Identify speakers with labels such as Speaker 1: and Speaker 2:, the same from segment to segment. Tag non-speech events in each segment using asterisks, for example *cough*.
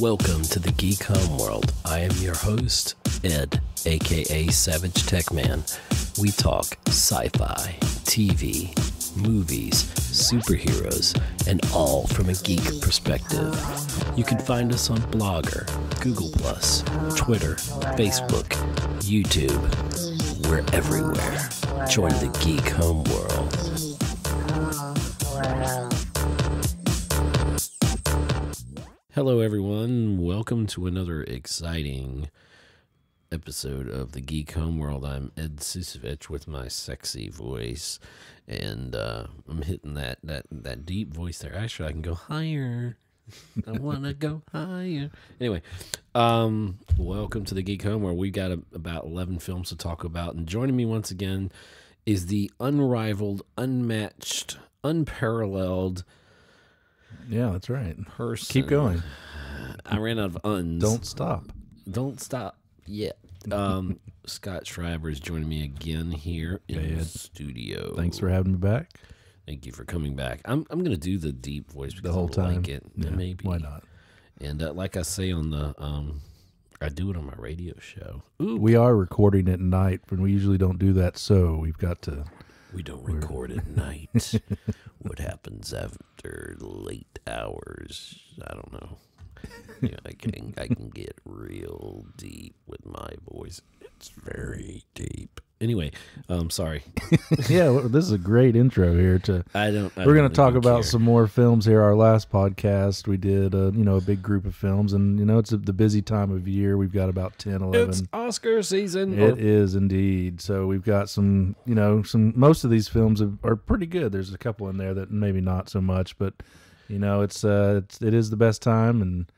Speaker 1: Welcome to the Geek Home World. I am your host, Ed, aka Savage Tech Man. We talk sci fi, TV, movies, superheroes, and all from a geek perspective. You can find us on Blogger, Google, Plus, Twitter, Facebook, YouTube. We're everywhere. Join the Geek Home World. Hello, everyone. Welcome to another exciting episode of the Geek Home World. I'm Ed Ciucevich with my sexy voice, and uh, I'm hitting that that that deep voice there. Actually, I can go higher. I want to go higher. Anyway, um, welcome to the Geek Home World. We got a, about 11 films to talk about, and joining me once again is the unrivaled, unmatched, unparalleled
Speaker 2: Yeah, that's right.
Speaker 1: person.
Speaker 2: Keep going.
Speaker 1: I ran out of uns.
Speaker 2: Don't stop.
Speaker 1: don't stop yet. Um, *laughs* Scott Schreiber is joining me again here in the studio.
Speaker 2: Thanks for having me back
Speaker 1: Thank you for coming back. I'm I'm gonna do the deep voice because
Speaker 2: the whole
Speaker 1: I
Speaker 2: time.
Speaker 1: like it.
Speaker 2: Yeah,
Speaker 1: Maybe
Speaker 2: Why not?
Speaker 1: And uh, like I say on the um, I do it on my radio show. Ooh,
Speaker 2: We are recording at night, and we usually don't do that. So we've got to.
Speaker 1: We don't record at *laughs* night. what happens after late hours? I don't know. Yeah, I can I can get real deep with my voice. It's very deep. Anyway, um, sorry. *laughs*
Speaker 2: yeah, well, this is a great intro here. To
Speaker 1: I don't. I
Speaker 2: we're going to talk about
Speaker 1: care.
Speaker 2: some more films here. Our last podcast, we did, uh, you know, a big group of films, and you know, it's a, the busy time of year. We've got about 10, 11.
Speaker 1: It's Oscar season.
Speaker 2: It is indeed. So we've got some, you know, some. Most of these films are, are pretty good. There's a couple in there that maybe not so much, but you know, it's uh, it's, it is the best time, and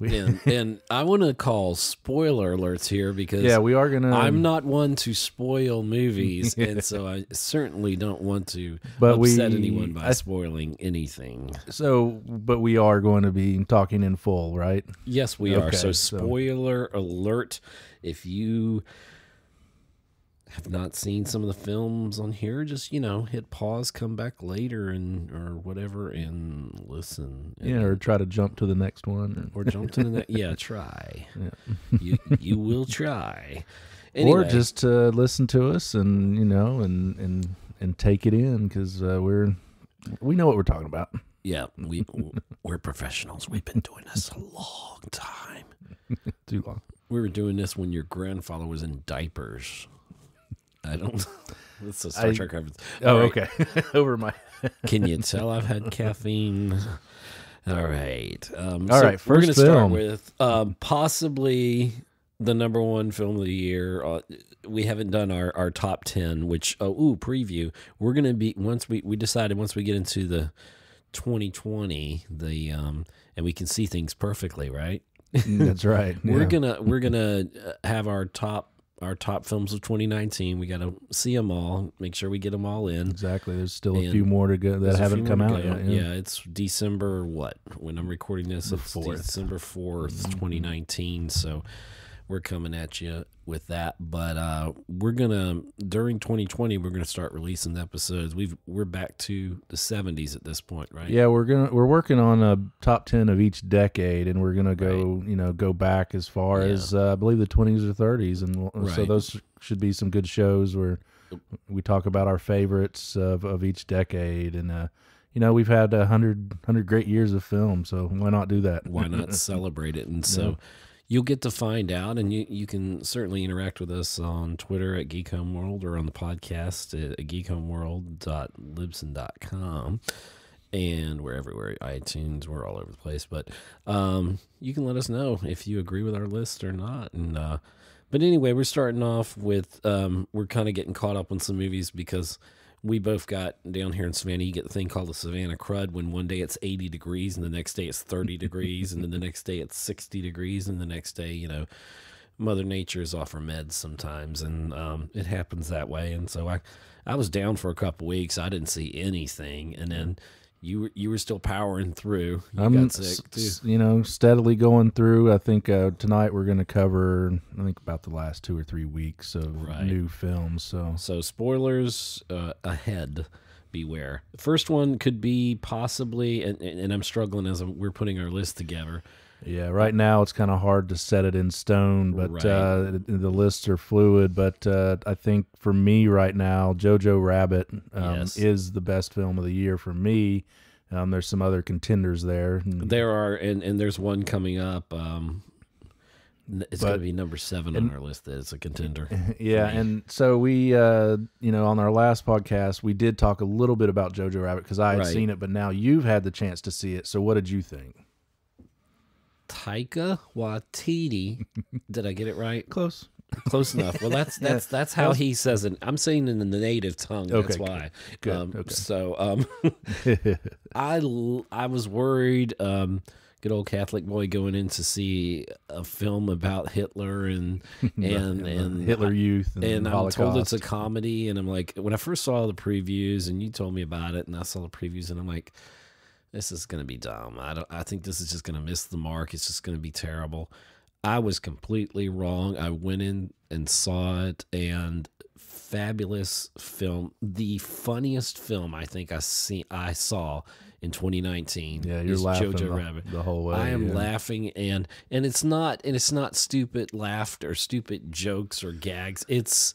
Speaker 1: and, *laughs* and I want to call spoiler alerts here because
Speaker 2: yeah, we are gonna.
Speaker 1: I'm not one to spoil movies, *laughs* and so I certainly don't want to
Speaker 2: But we-
Speaker 1: upset anyone by
Speaker 2: I-
Speaker 1: spoiling anything.
Speaker 2: So, but we are going to be talking in full, right?
Speaker 1: Yes, we are.
Speaker 2: Okay,
Speaker 1: So,
Speaker 2: so-
Speaker 1: spoiler alert: if you have not seen some of the films on here, just you know, hit pause, come back later, and or whatever, and listen. And,
Speaker 2: Yeah, or try to jump to the next one.
Speaker 1: or jump to the next. Yeah, *laughs* try.
Speaker 2: Yeah.
Speaker 1: You you will try.
Speaker 2: Or just uh, listen to us and you know and and and take it in because uh, we're we know what we're talking about.
Speaker 1: yeah, we we're professionals. We've been doing this a long time. *laughs*
Speaker 2: Too long.
Speaker 1: We were doing this when your grandfather was in diapers. I don't. *laughs* That's a Star
Speaker 2: I-
Speaker 1: Trek reference.
Speaker 2: Oh,
Speaker 1: right.
Speaker 2: okay. *laughs* Over my. *laughs*
Speaker 1: Can you tell I've had caffeine? All right. Um,
Speaker 2: All
Speaker 1: so
Speaker 2: right,
Speaker 1: We're going to start with um, possibly the number one film of the year. Uh, we haven't done our, our top 10, which, oh, ooh, preview. We're going to be, once we, we decided, once we get into the 2020, the, um, and we can see things perfectly, right?
Speaker 2: That's right.
Speaker 1: We're gonna we're gonna uh, have our top our top films of 2019. We got to see them all, make sure we get them all in.
Speaker 2: exactly. There's still a few more to go that haven't come out yet.
Speaker 1: Yeah. it's December what? When I'm recording this,
Speaker 2: The
Speaker 1: it's
Speaker 2: 4th.
Speaker 1: December 4th, mm-hmm. 2019. So we're coming at you with that. But uh, we're gonna during 2020, we're gonna start releasing episodes. We've we're back to the 70s at this point, right?
Speaker 2: Yeah, we're gonna we're working on a top ten of each decade, and we're gonna go you know go back as far
Speaker 1: Yeah.
Speaker 2: as uh, I believe the twenties or thirties, and we'll- so those should be some good shows where we talk about our favorites of, of each decade, and uh, you know we've had a hundred hundred great years of film, so why not do that?
Speaker 1: why not *laughs* celebrate it? And so you'll get to find out, and you, you can certainly interact with us on Twitter at Geek Home World or on the podcast at geekhomeworld.libsyn.com. And we're everywhere, iTunes, we're all over the place. But um, you can let us know if you agree with our list or not. And uh, but anyway, we're starting off with um, we're kind of getting caught up on some movies because we both got down here in Savannah. You get the thing called the Savannah crud when one day it's 80 degrees and the next day it's 30 degrees and then the next day it's 60 degrees and the next day, you know, Mother Nature is off her meds sometimes and um, it happens that way. And so I, I was down for a couple weeks. I didn't see anything, and then you were you were still powering through. You
Speaker 2: I'm,
Speaker 1: got sick too.
Speaker 2: you know, steadily going through. I think uh, tonight we're going to cover, I think about the last two or three weeks of
Speaker 1: Right.
Speaker 2: new films. So
Speaker 1: So spoilers uh, ahead, beware. The first one could be possibly, and, and I'm struggling as I'm, we're putting our list together.
Speaker 2: Yeah, right now it's kind of hard to set it in stone, but
Speaker 1: Right.
Speaker 2: uh, the lists are fluid. But uh, I think for me right now, Jojo Rabbit um,
Speaker 1: Yes.
Speaker 2: is the best film of the year for me. Um, there's some other contenders there.
Speaker 1: There are, and, and there's one coming up. Um, it's going to be number seven on our list. Is a contender. *laughs*
Speaker 2: Yeah, and so we, uh, you know, on our last podcast, we did talk a little bit about Jojo Rabbit because I had
Speaker 1: Right.
Speaker 2: seen it, but now you've had the chance to see it. So what did you think?
Speaker 1: Taika Waititi. *laughs* Did I get it right?
Speaker 2: Close.
Speaker 1: Close enough. Well, that's that's *laughs* that's how he says it. I'm saying it in the native tongue. That's
Speaker 2: Okay, good.
Speaker 1: why.
Speaker 2: Good,
Speaker 1: Um,
Speaker 2: okay.
Speaker 1: So, um, *laughs* I was worried. Um, good old Catholic boy going in to see a film about Hitler and and and
Speaker 2: Hitler Youth and,
Speaker 1: and I'm told it's a comedy, and I'm like, when I first saw the previews, and you told me about it, and I saw the previews, and I'm like, this is gonna be dumb. I don't. I think this is just gonna miss the mark. It's just gonna be terrible. I was completely wrong. I went in and saw it, and fabulous film. The funniest film I think I see I saw in 2019.
Speaker 2: yeah, you're
Speaker 1: is
Speaker 2: laughing
Speaker 1: Jojo
Speaker 2: the,
Speaker 1: Rabbit.
Speaker 2: the whole way.
Speaker 1: I am
Speaker 2: yeah.
Speaker 1: laughing and and it's not and it's not stupid laughter, or stupid jokes or gags. It's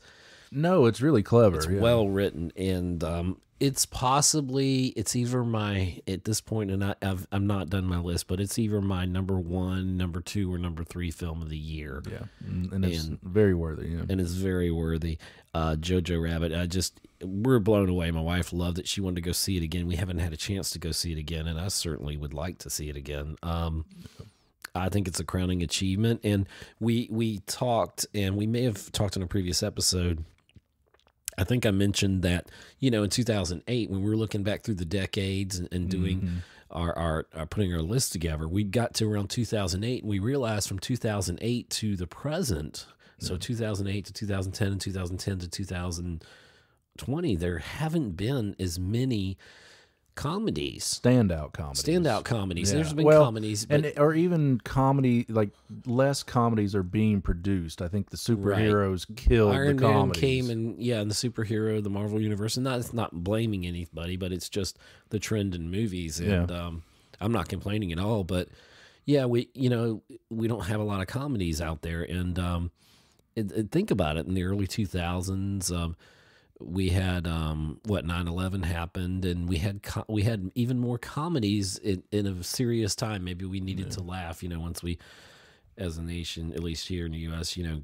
Speaker 2: No, it's really clever.
Speaker 1: it's
Speaker 2: yeah.
Speaker 1: well written and um it's possibly it's either my at this point and I, I've I'm not done my list, but it's either my number one, number two, or number three film of the year.
Speaker 2: Yeah, and, and it's very worthy. Yeah.
Speaker 1: And it's very worthy. Uh, Jojo Rabbit. I just we're blown away. My wife loved it. She wanted to go see it again. We haven't had a chance to go see it again, and I certainly would like to see it again. Um, I think it's a crowning achievement. And we we talked, and we may have talked in a previous episode. I think I mentioned that you know in 2008 when we were looking back through the decades and, and doing mm-hmm. our, our our putting our list together, we got to around 2008 and we realized from 2008 to the present, so 2008 to 2010 and 2010 to 2020, there haven't been as many comedies,
Speaker 2: standout comedy.
Speaker 1: standout comedies.
Speaker 2: Yeah.
Speaker 1: There's been
Speaker 2: Well,
Speaker 1: comedies, but
Speaker 2: and or even comedy like less comedies are being produced. I think the superheroes killed
Speaker 1: Iron
Speaker 2: the
Speaker 1: Man
Speaker 2: comedies.
Speaker 1: came and yeah, and the superhero, the Marvel universe, and not it's not blaming anybody, but it's just the trend in movies, and um, I'm not complaining at all. But yeah, we you know we don't have a lot of comedies out there, and um, it, it- think about it in the early 2000s. Um, we had um, what 9/11 happened, and we had co- we had even more comedies in, in a serious time. Maybe we needed to laugh, you know, once we, as a nation, at least here in the U.S., you know,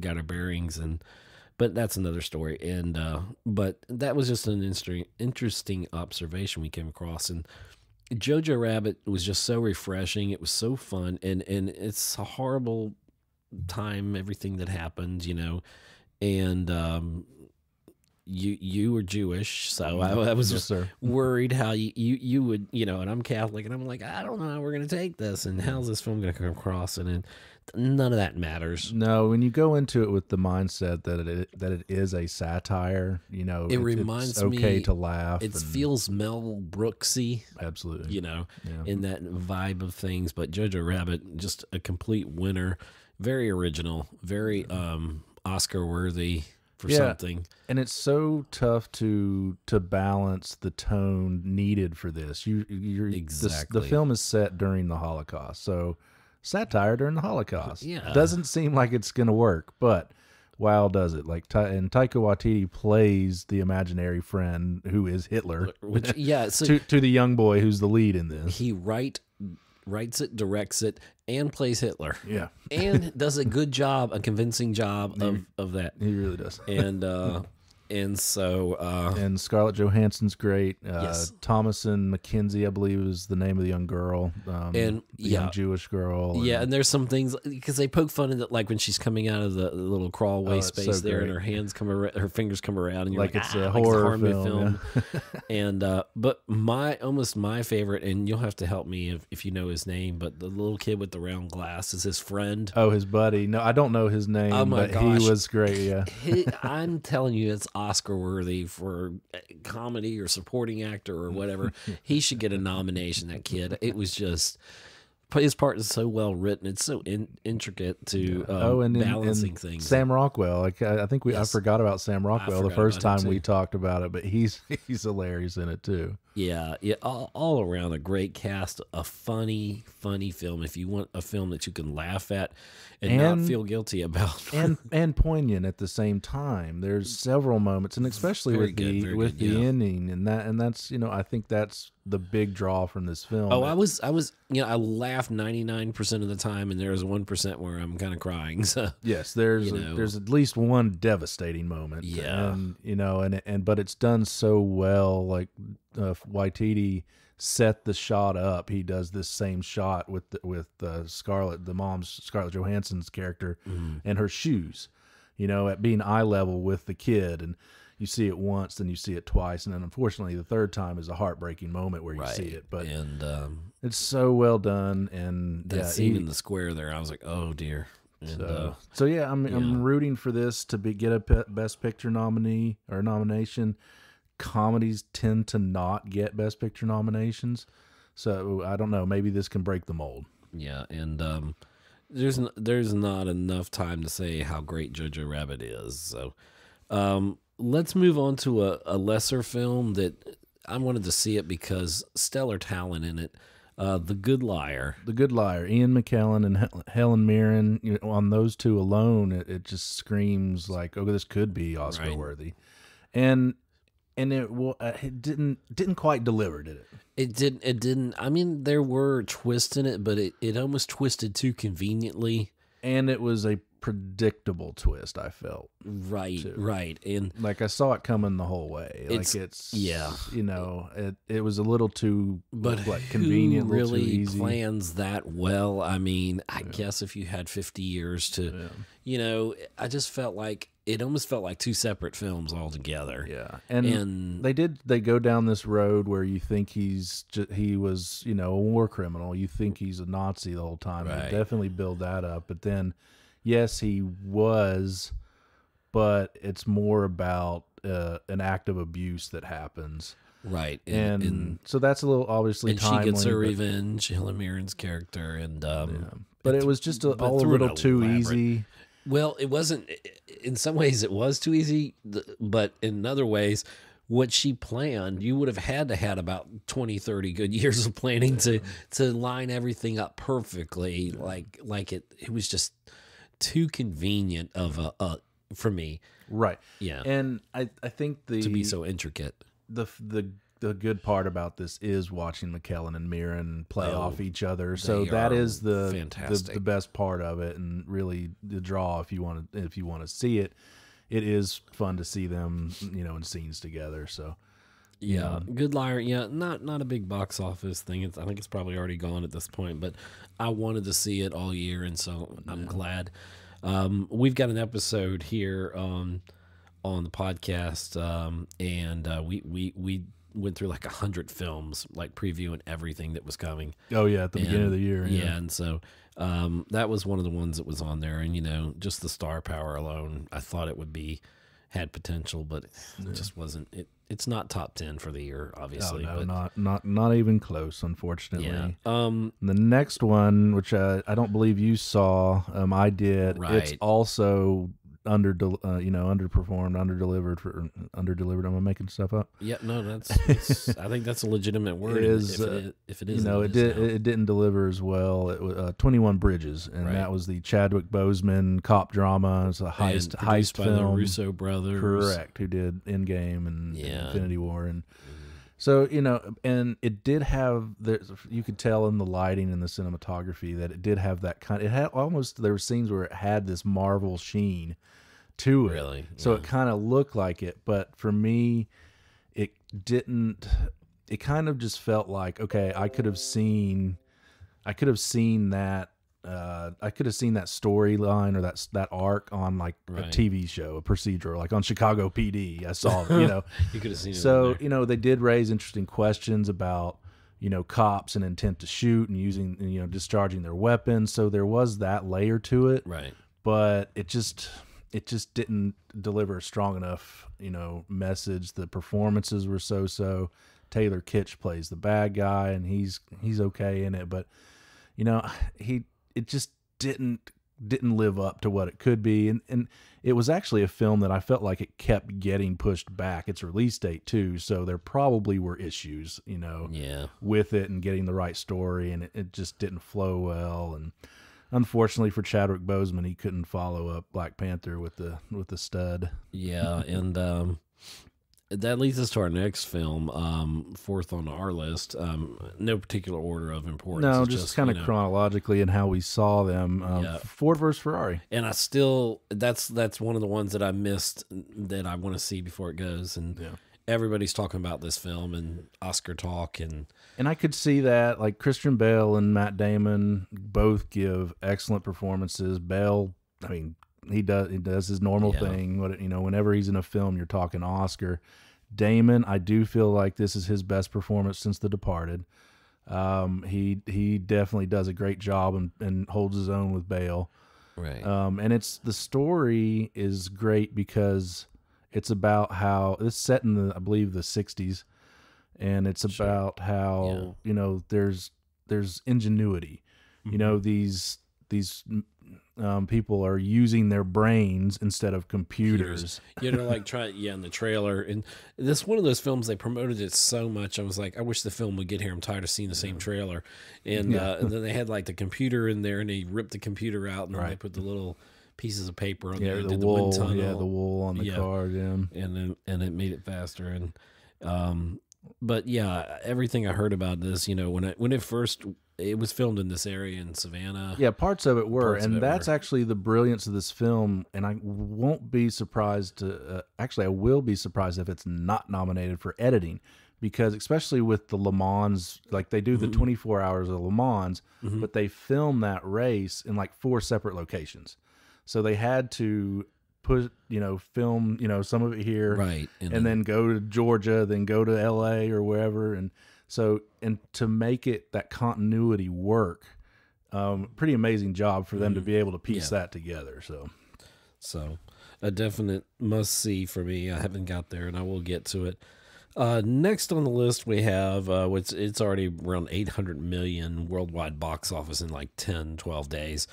Speaker 1: got our bearings and. But that's another story, and uh, but that was just an interesting interesting observation we came across, and Jojo Rabbit was just so refreshing. It was so fun, and and it's a horrible time, everything that happened, you know, and um, you you were Jewish, so I, I was
Speaker 2: yes,
Speaker 1: just
Speaker 2: sir.
Speaker 1: worried how you, you you would you know, and I'm Catholic, and I'm like, I don't know how we're gonna take this, and how's this film gonna come across, and then none of that matters.
Speaker 2: No, when you go into it with the mindset that it that it is a satire, you know,
Speaker 1: It
Speaker 2: it's
Speaker 1: reminds
Speaker 2: okay
Speaker 1: me-
Speaker 2: to laugh.
Speaker 1: It
Speaker 2: and-
Speaker 1: feels Mel Brooksy,
Speaker 2: absolutely.
Speaker 1: you know,
Speaker 2: Yeah.
Speaker 1: in that vibe of things. But Jojo Rabbit, just a complete winner, very original, very um Oscar worthy for
Speaker 2: Yeah.
Speaker 1: something.
Speaker 2: and it's so tough to to balance the tone needed for this. You you're
Speaker 1: Exactly.
Speaker 2: the film is set during the Holocaust, so satire during the Holocaust.
Speaker 1: Yeah.
Speaker 2: doesn't seem like it's gonna work, but wow, does it? Like and Taika Waititi plays the imaginary friend who is Hitler
Speaker 1: Which yeah, *laughs* so
Speaker 2: to to the young boy who's the lead in this.
Speaker 1: he write writes it, directs it, and plays Hitler.
Speaker 2: Yeah,
Speaker 1: and does a good job, a convincing job of, of that.
Speaker 2: he really does.
Speaker 1: And uh and so uh
Speaker 2: and Scarlett Johansson's great. Uh,
Speaker 1: Yes.
Speaker 2: Thomasin McKenzie, I believe, is the name of the young girl. Um,
Speaker 1: And, yeah.
Speaker 2: young Jewish girl. and-
Speaker 1: yeah, and there's some things because they poke fun at it, like when she's coming out of the, the little crawlway
Speaker 2: Oh,
Speaker 1: space
Speaker 2: so
Speaker 1: there, and her hands come around, her fingers come around, and you're
Speaker 2: Like
Speaker 1: like,
Speaker 2: it's
Speaker 1: "Ah,
Speaker 2: a
Speaker 1: like
Speaker 2: horror
Speaker 1: movie
Speaker 2: film, *laughs*
Speaker 1: and uh, but my almost my favorite, and you'll have to help me if, if you know his name, but the little kid with the round glass is his friend.
Speaker 2: Oh, his buddy. No, I don't know his name,
Speaker 1: Oh my
Speaker 2: but
Speaker 1: gosh.
Speaker 2: he was great. Yeah.
Speaker 1: He- I'm telling you, it's Oscar worthy for uh, comedy or supporting actor or *laughs* whatever. he should get a nomination. That kid, it was just his part is so well written. It's so in, intricate to um,
Speaker 2: oh, and, and-
Speaker 1: balancing
Speaker 2: and
Speaker 1: things.
Speaker 2: Sam Rockwell. Like I, I think we
Speaker 1: Yes.
Speaker 2: I forgot about Sam Rockwell the first time we talked about it, but he's *laughs* he's hilarious in it too.
Speaker 1: Yeah, yeah, all, all around a great cast, a funny, funny film. If you want a film that you can laugh at and,
Speaker 2: And-
Speaker 1: not feel guilty *laughs* about,
Speaker 2: and and poignant at the same time. There's several moments, and especially
Speaker 1: Very
Speaker 2: with
Speaker 1: good,
Speaker 2: the with
Speaker 1: good,
Speaker 2: the
Speaker 1: yeah.
Speaker 2: ending, and that and that's you know I think that's the big draw from this film.
Speaker 1: oh, I was, I was, you know, I laugh ninety nine percent of the time, and there's one percent where I'm kind of crying. *laughs* So
Speaker 2: yes, there's a-
Speaker 1: know.
Speaker 2: there's at least one devastating moment.
Speaker 1: Yeah.
Speaker 2: and you know, and and but it's done so well. Like uh, Waititi set the shot up. He does this same shot with the, with uh, Scarlett, the mom's Scarlett Johansson's character,
Speaker 1: Mm.
Speaker 2: and her shoes. You know, at being eye level with the kid, and you see it once, then you see it twice, and then unfortunately the third time is a heartbreaking moment where you
Speaker 1: right,
Speaker 2: see it. But
Speaker 1: and um,
Speaker 2: it's so well done, and
Speaker 1: that
Speaker 2: yeah,
Speaker 1: scene
Speaker 2: he-
Speaker 1: in the square there, I was like, oh dear. And,
Speaker 2: so,
Speaker 1: uh,
Speaker 2: so yeah, I'm
Speaker 1: yeah.
Speaker 2: I'm rooting for this to be get a pe- best picture nominee or nomination. Comedies tend to not get best picture nominations, so I don't know. Maybe this can break the mold.
Speaker 1: Yeah, and um, there's n- there's not enough time to say how great Jojo Rabbit is. So um, let's move on to a, a lesser film that I wanted to see it because stellar talent in it. Uh, the Good Liar.
Speaker 2: The Good Liar, Ian McKellen and Hel- Helen Mirren. You know, on those two alone, it, it just screams like, "Oh, this could be Oscar
Speaker 1: Right.
Speaker 2: worthy," and and it uh, it didn't didn't quite deliver, did it?
Speaker 1: It didn't. It didn't. I mean, there were twists in it, but it, it almost twisted too conveniently.
Speaker 2: And it was a predictable twist. I felt
Speaker 1: Right.
Speaker 2: Too.
Speaker 1: Right. And
Speaker 2: like I saw it coming the whole way.
Speaker 1: It's-
Speaker 2: like it's
Speaker 1: yeah.
Speaker 2: you know, it it was a little too
Speaker 1: But
Speaker 2: what
Speaker 1: who
Speaker 2: convenient,
Speaker 1: really plans that well? I mean, I guess if you had fifty years to,
Speaker 2: Yeah.
Speaker 1: you know, I just felt like it almost felt like two separate films altogether.
Speaker 2: Yeah, and,
Speaker 1: And
Speaker 2: they did they go down this road where you think he's ju- he was you know a war criminal. You think he's a Nazi the whole time. They definitely build that up, but then yes, he was, but it's more about uh, an act of abuse that happens.
Speaker 1: right,
Speaker 2: And,
Speaker 1: and and,
Speaker 2: so that's a little obviously
Speaker 1: and she gets her
Speaker 2: but-
Speaker 1: revenge, Helen Mirren's character, and um,
Speaker 2: Yeah. But it was just a, all a little too
Speaker 1: elaborate-
Speaker 2: easy.
Speaker 1: Well, it wasn't. In some ways, it was too easy, but in other ways, what she planned, you would have had to had about 20, 30 good *laughs* years of planning to to line everything up perfectly. Like like it, it was just too convenient of a, a for me.
Speaker 2: Right.
Speaker 1: Yeah,
Speaker 2: And I, I think the
Speaker 1: to be so intricate.
Speaker 2: the the the good part about this is watching McKellen and Mirren play
Speaker 1: Oh,
Speaker 2: off each other. So that is the, the the best part of it, and really the draw if you want to if you want to see it. It is fun to see them, you know, in scenes together. So
Speaker 1: Yeah, Good Liar. Yeah, not not a big box office thing. It's, I think it's probably already gone at this point, but I wanted to see it all year, and so I'm glad. Um, we've got an episode here um, on the podcast, um, and uh, we we we went through like a hundred films, like previewing everything that was coming.
Speaker 2: oh yeah, at the beginning of the year,
Speaker 1: Yeah, and so um, that was one of the ones that was on there, and you know, just the star power alone, I thought it would be had potential, but it just wasn't. It it's not top ten for the year,
Speaker 2: Oh,
Speaker 1: obviously.
Speaker 2: no,
Speaker 1: but
Speaker 2: not not not even close, unfortunately.
Speaker 1: yeah, um,
Speaker 2: The next one, which I, I don't believe you saw, um, I did. It's also under, uh, you know, underperformed, under delivered for under delivered. Am I making stuff up?
Speaker 1: yeah, no, that's. *laughs* I think that's a legitimate word.
Speaker 2: It is,
Speaker 1: if,
Speaker 2: uh,
Speaker 1: it, if it
Speaker 2: you know, it did. It didn't deliver as well. It was uh, Twenty One Bridges, and
Speaker 1: Right.
Speaker 2: that was the Chadwick Boseman cop drama. It's a heist heist
Speaker 1: by the
Speaker 2: film.
Speaker 1: Russo brothers.
Speaker 2: Correct. Who did Endgame and
Speaker 1: Yeah.
Speaker 2: Infinity War and. So you know, and it did have there's you could tell in the lighting and the cinematography that it did have that kind. It had almost there were scenes where it had this Marvel sheen to it.
Speaker 1: Really?
Speaker 2: So
Speaker 1: Yeah.
Speaker 2: it kind of looked like it, but for me, it didn't. It kind of just felt like okay, I could have seen, I could have seen that. Uh, I could have seen that storyline or that that arc on like a TV show, a procedural, like on Chicago PD. I saw, you know. *laughs*
Speaker 1: You could have seen
Speaker 2: so you know they did raise interesting questions about you know cops and intent to shoot and using you know discharging their weapons. So there was that layer to it
Speaker 1: right.
Speaker 2: but it just it just didn't deliver a strong enough you know message. The performances were so so taylor kitsch plays the bad guy and he's he's okay in it but you know, he it just didn't didn't live up to what it could be. And and it was actually a film that I felt like it kept getting pushed back. Its release date too so there probably were issues you know
Speaker 1: Yeah.
Speaker 2: with it and getting the right story and it, it just didn't flow well. And unfortunately for Chadwick Boseman he couldn't follow up Black Panther with the with the stud
Speaker 1: Yeah, *laughs* and um, that leads us to our next film, um, fourth on our list. Um, no particular order of importance.
Speaker 2: no
Speaker 1: it's
Speaker 2: just, kind of
Speaker 1: you know,
Speaker 2: chronologically and how we saw them um,
Speaker 1: Yeah.
Speaker 2: Ford versus Ferrari
Speaker 1: And I still that's that's one of the ones that I missed that I want to see before it goes. And
Speaker 2: Yeah.
Speaker 1: Everybody's talking about this film and Oscar talk and
Speaker 2: And I could see that, like Christian Bale and Matt Damon both give excellent performances. Bale, I mean, he does he does his normal
Speaker 1: Yeah.
Speaker 2: thing. What you know, whenever he's in a film, you're talking Oscar. Damon, I do feel like this is his best performance since The Departed. Um, he he definitely does a great job and, and holds his own with Bale.
Speaker 1: right.
Speaker 2: Um, and it's the story is great because it's about how it's set in the I believe the '60s, and it's
Speaker 1: Sure.
Speaker 2: about how you know there's there's ingenuity. You know these these um, people are using their brains instead of computers.
Speaker 1: you know, like try yeah in the trailer, and this one of those films they promoted it so much. I was like, I wish the film would get here. I'm tired of seeing the same trailer, and,
Speaker 2: Yeah.
Speaker 1: uh, and then they had like the computer in there, and they ripped the computer out, and then they put the little pieces of paper on
Speaker 2: Yeah,
Speaker 1: there,
Speaker 2: the
Speaker 1: did
Speaker 2: wool.
Speaker 1: the wind tunnel,
Speaker 2: yeah, the wool on the
Speaker 1: Yeah.
Speaker 2: car. Yeah.
Speaker 1: and then and it made it faster and um but yeah everything i heard about this you know when it when it first it was filmed in this area in savannah
Speaker 2: Yeah, parts of it were, and
Speaker 1: it
Speaker 2: that's
Speaker 1: were.
Speaker 2: actually the brilliance of this film. And I won't be surprised to, uh, actually, I will be surprised if it's not nominated for editing, because especially with the Le Mans, like they do the 24 hours of Le Mans, but they film that race in like four separate locations, so they had to put, you know, film, you know, some of it here,
Speaker 1: right
Speaker 2: and then go to Georgia, then go to LA or wherever. And so, and to make it that continuity work, um, pretty amazing job for them to be able to piece
Speaker 1: Mm-hmm. Yeah.
Speaker 2: that together. So,
Speaker 1: so a definite must see for me i haven't got there and i will get to it uh, next on the list we have uh, which it's already around 800 million worldwide box office in like 10 12 days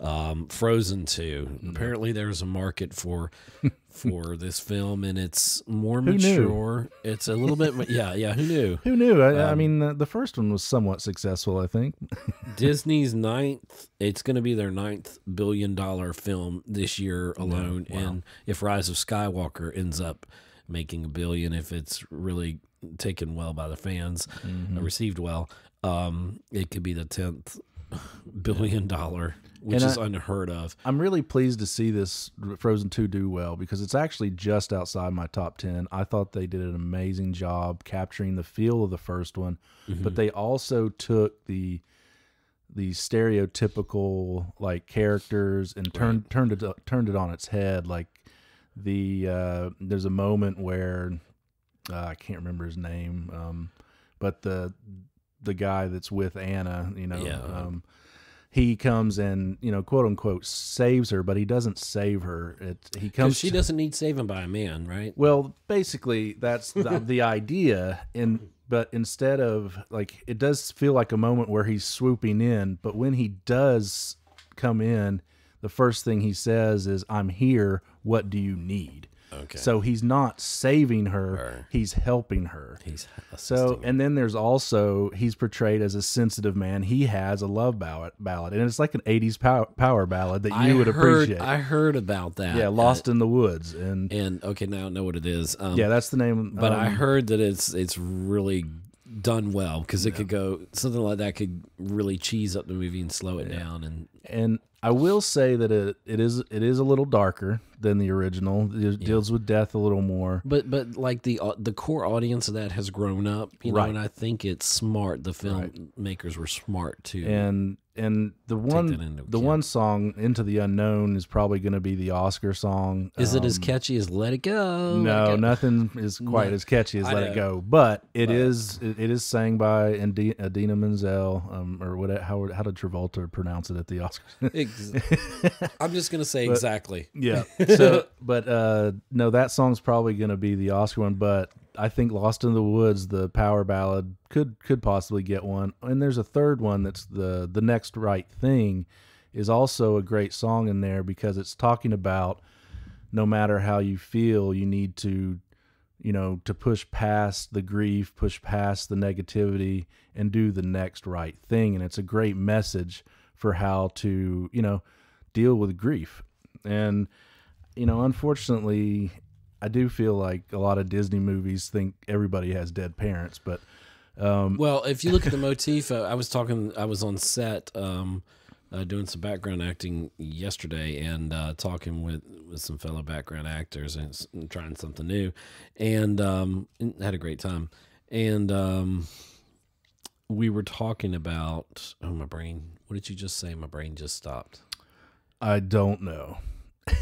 Speaker 1: um, frozen 2
Speaker 2: Mm-hmm.
Speaker 1: apparently there's a market for *laughs* for this film and it's more
Speaker 2: Who knew?
Speaker 1: mature it's a little bit *laughs* yeah yeah who knew
Speaker 2: who knew? I, I
Speaker 1: Um,
Speaker 2: mean, the, the first one was somewhat successful, I think. *laughs*
Speaker 1: Disney's ninth. It's going to be their ninth billion dollar film this year alone. And if Rise of Skywalker ends up making a billion, if it's really taken well by the fans,
Speaker 2: Mm-hmm.
Speaker 1: uh, received well, um, it could be the tenth billion dollar, which
Speaker 2: And
Speaker 1: is
Speaker 2: I-
Speaker 1: unheard of.
Speaker 2: I'm really pleased to see this Frozen 2 do well because it's actually just outside my top 10. I thought they did an amazing job capturing the feel of the first one,
Speaker 1: Mm-hmm.
Speaker 2: but they also took the the stereotypical like characters and turned turned it turned it on its head like the uh there's a moment where uh, I can't remember his name um but the the guy that's with Anna, you know,
Speaker 1: Yeah.
Speaker 2: um, he comes and you know, quote unquote, saves her, but he doesn't save her. It he comes.
Speaker 1: she
Speaker 2: to-
Speaker 1: doesn't need saving by a man, right?
Speaker 2: well, basically, that's the, *laughs* the idea. And but instead of like, it does feel like a moment where he's swooping in, but when he does come in, the first thing he says is, "I'm here. What do you need?"
Speaker 1: Okay.
Speaker 2: So he's not saving her;
Speaker 1: Her.
Speaker 2: he's helping her.
Speaker 1: He's
Speaker 2: So, and then there's also he's portrayed as a sensitive man. He has a love ballad, ballad, and it's like an '80s power, power ballad that you
Speaker 1: I
Speaker 2: would
Speaker 1: heard,
Speaker 2: appreciate.
Speaker 1: I heard about that.
Speaker 2: yeah, Lost in the Woods, and
Speaker 1: And okay, now I know what it is. Um,
Speaker 2: yeah, that's the name.
Speaker 1: But I
Speaker 2: um,
Speaker 1: heard that it's it's really done well because it could go something like that could really cheese up the movie and slow it down and
Speaker 2: and I will say that it it is it is a little darker than the original. It deals with death a little more.
Speaker 1: but but like the au- the core audience of that has grown up you know
Speaker 2: Right.
Speaker 1: and I think it's smart the filmmakers were smart too
Speaker 2: And and the one the one song into the unknown is probably going to be the Oscar song.
Speaker 1: is it as
Speaker 2: Um,
Speaker 1: catchy as Let It Go Let It
Speaker 2: No,
Speaker 1: Go?
Speaker 2: nothing is quite
Speaker 1: No,
Speaker 2: as catchy as
Speaker 1: I
Speaker 2: "Let
Speaker 1: know.
Speaker 2: It Go," but it
Speaker 1: But-
Speaker 2: is it, it is sang by Indi- Idina Menzel, um, or what? How how did Travolta pronounce it at the Oscars? *laughs*
Speaker 1: I'm just gonna say exactly
Speaker 2: yeah. *laughs* So, but uh, no, that song's probably going to be the Oscar one. But I think Lost in the Woods, the power ballad, could could possibly get one. And there's a third one that's the the next right thing, is also a great song in there because it's talking about no matter how you feel, you need to, you know, to push past the grief, push past the negativity, and do the next right thing. And it's a great message for how to, you know, deal with grief. And you know, unfortunately, I do feel like a lot of Disney movies think everybody has dead parents, but um,
Speaker 1: Well, if you look at the motif, uh, I was talking. I was on set um, uh, doing some background acting yesterday, and uh, talking with with some fellow background actors and, and trying something new, and, um, and had a great time. And um, we were talking about. Oh, my brain! What did you just say? My brain just stopped.
Speaker 2: I don't know. *laughs*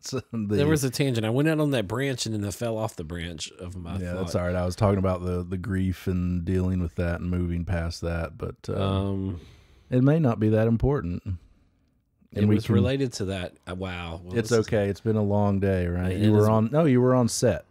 Speaker 2: So the-
Speaker 1: There was a tangent. I went out on that branch and then I fell off the branch of my.
Speaker 2: yeah,
Speaker 1: thought.
Speaker 2: that's all right. I was talking about the the grief and dealing with that and moving past that, but uh,
Speaker 1: Um,
Speaker 2: it may not be that important.
Speaker 1: it
Speaker 2: we
Speaker 1: was
Speaker 2: can-
Speaker 1: related to that. Uh, wow. Well,
Speaker 2: It's
Speaker 1: this is-
Speaker 2: okay. It's been a long day, right? You were
Speaker 1: is-
Speaker 2: on. No, you were on set.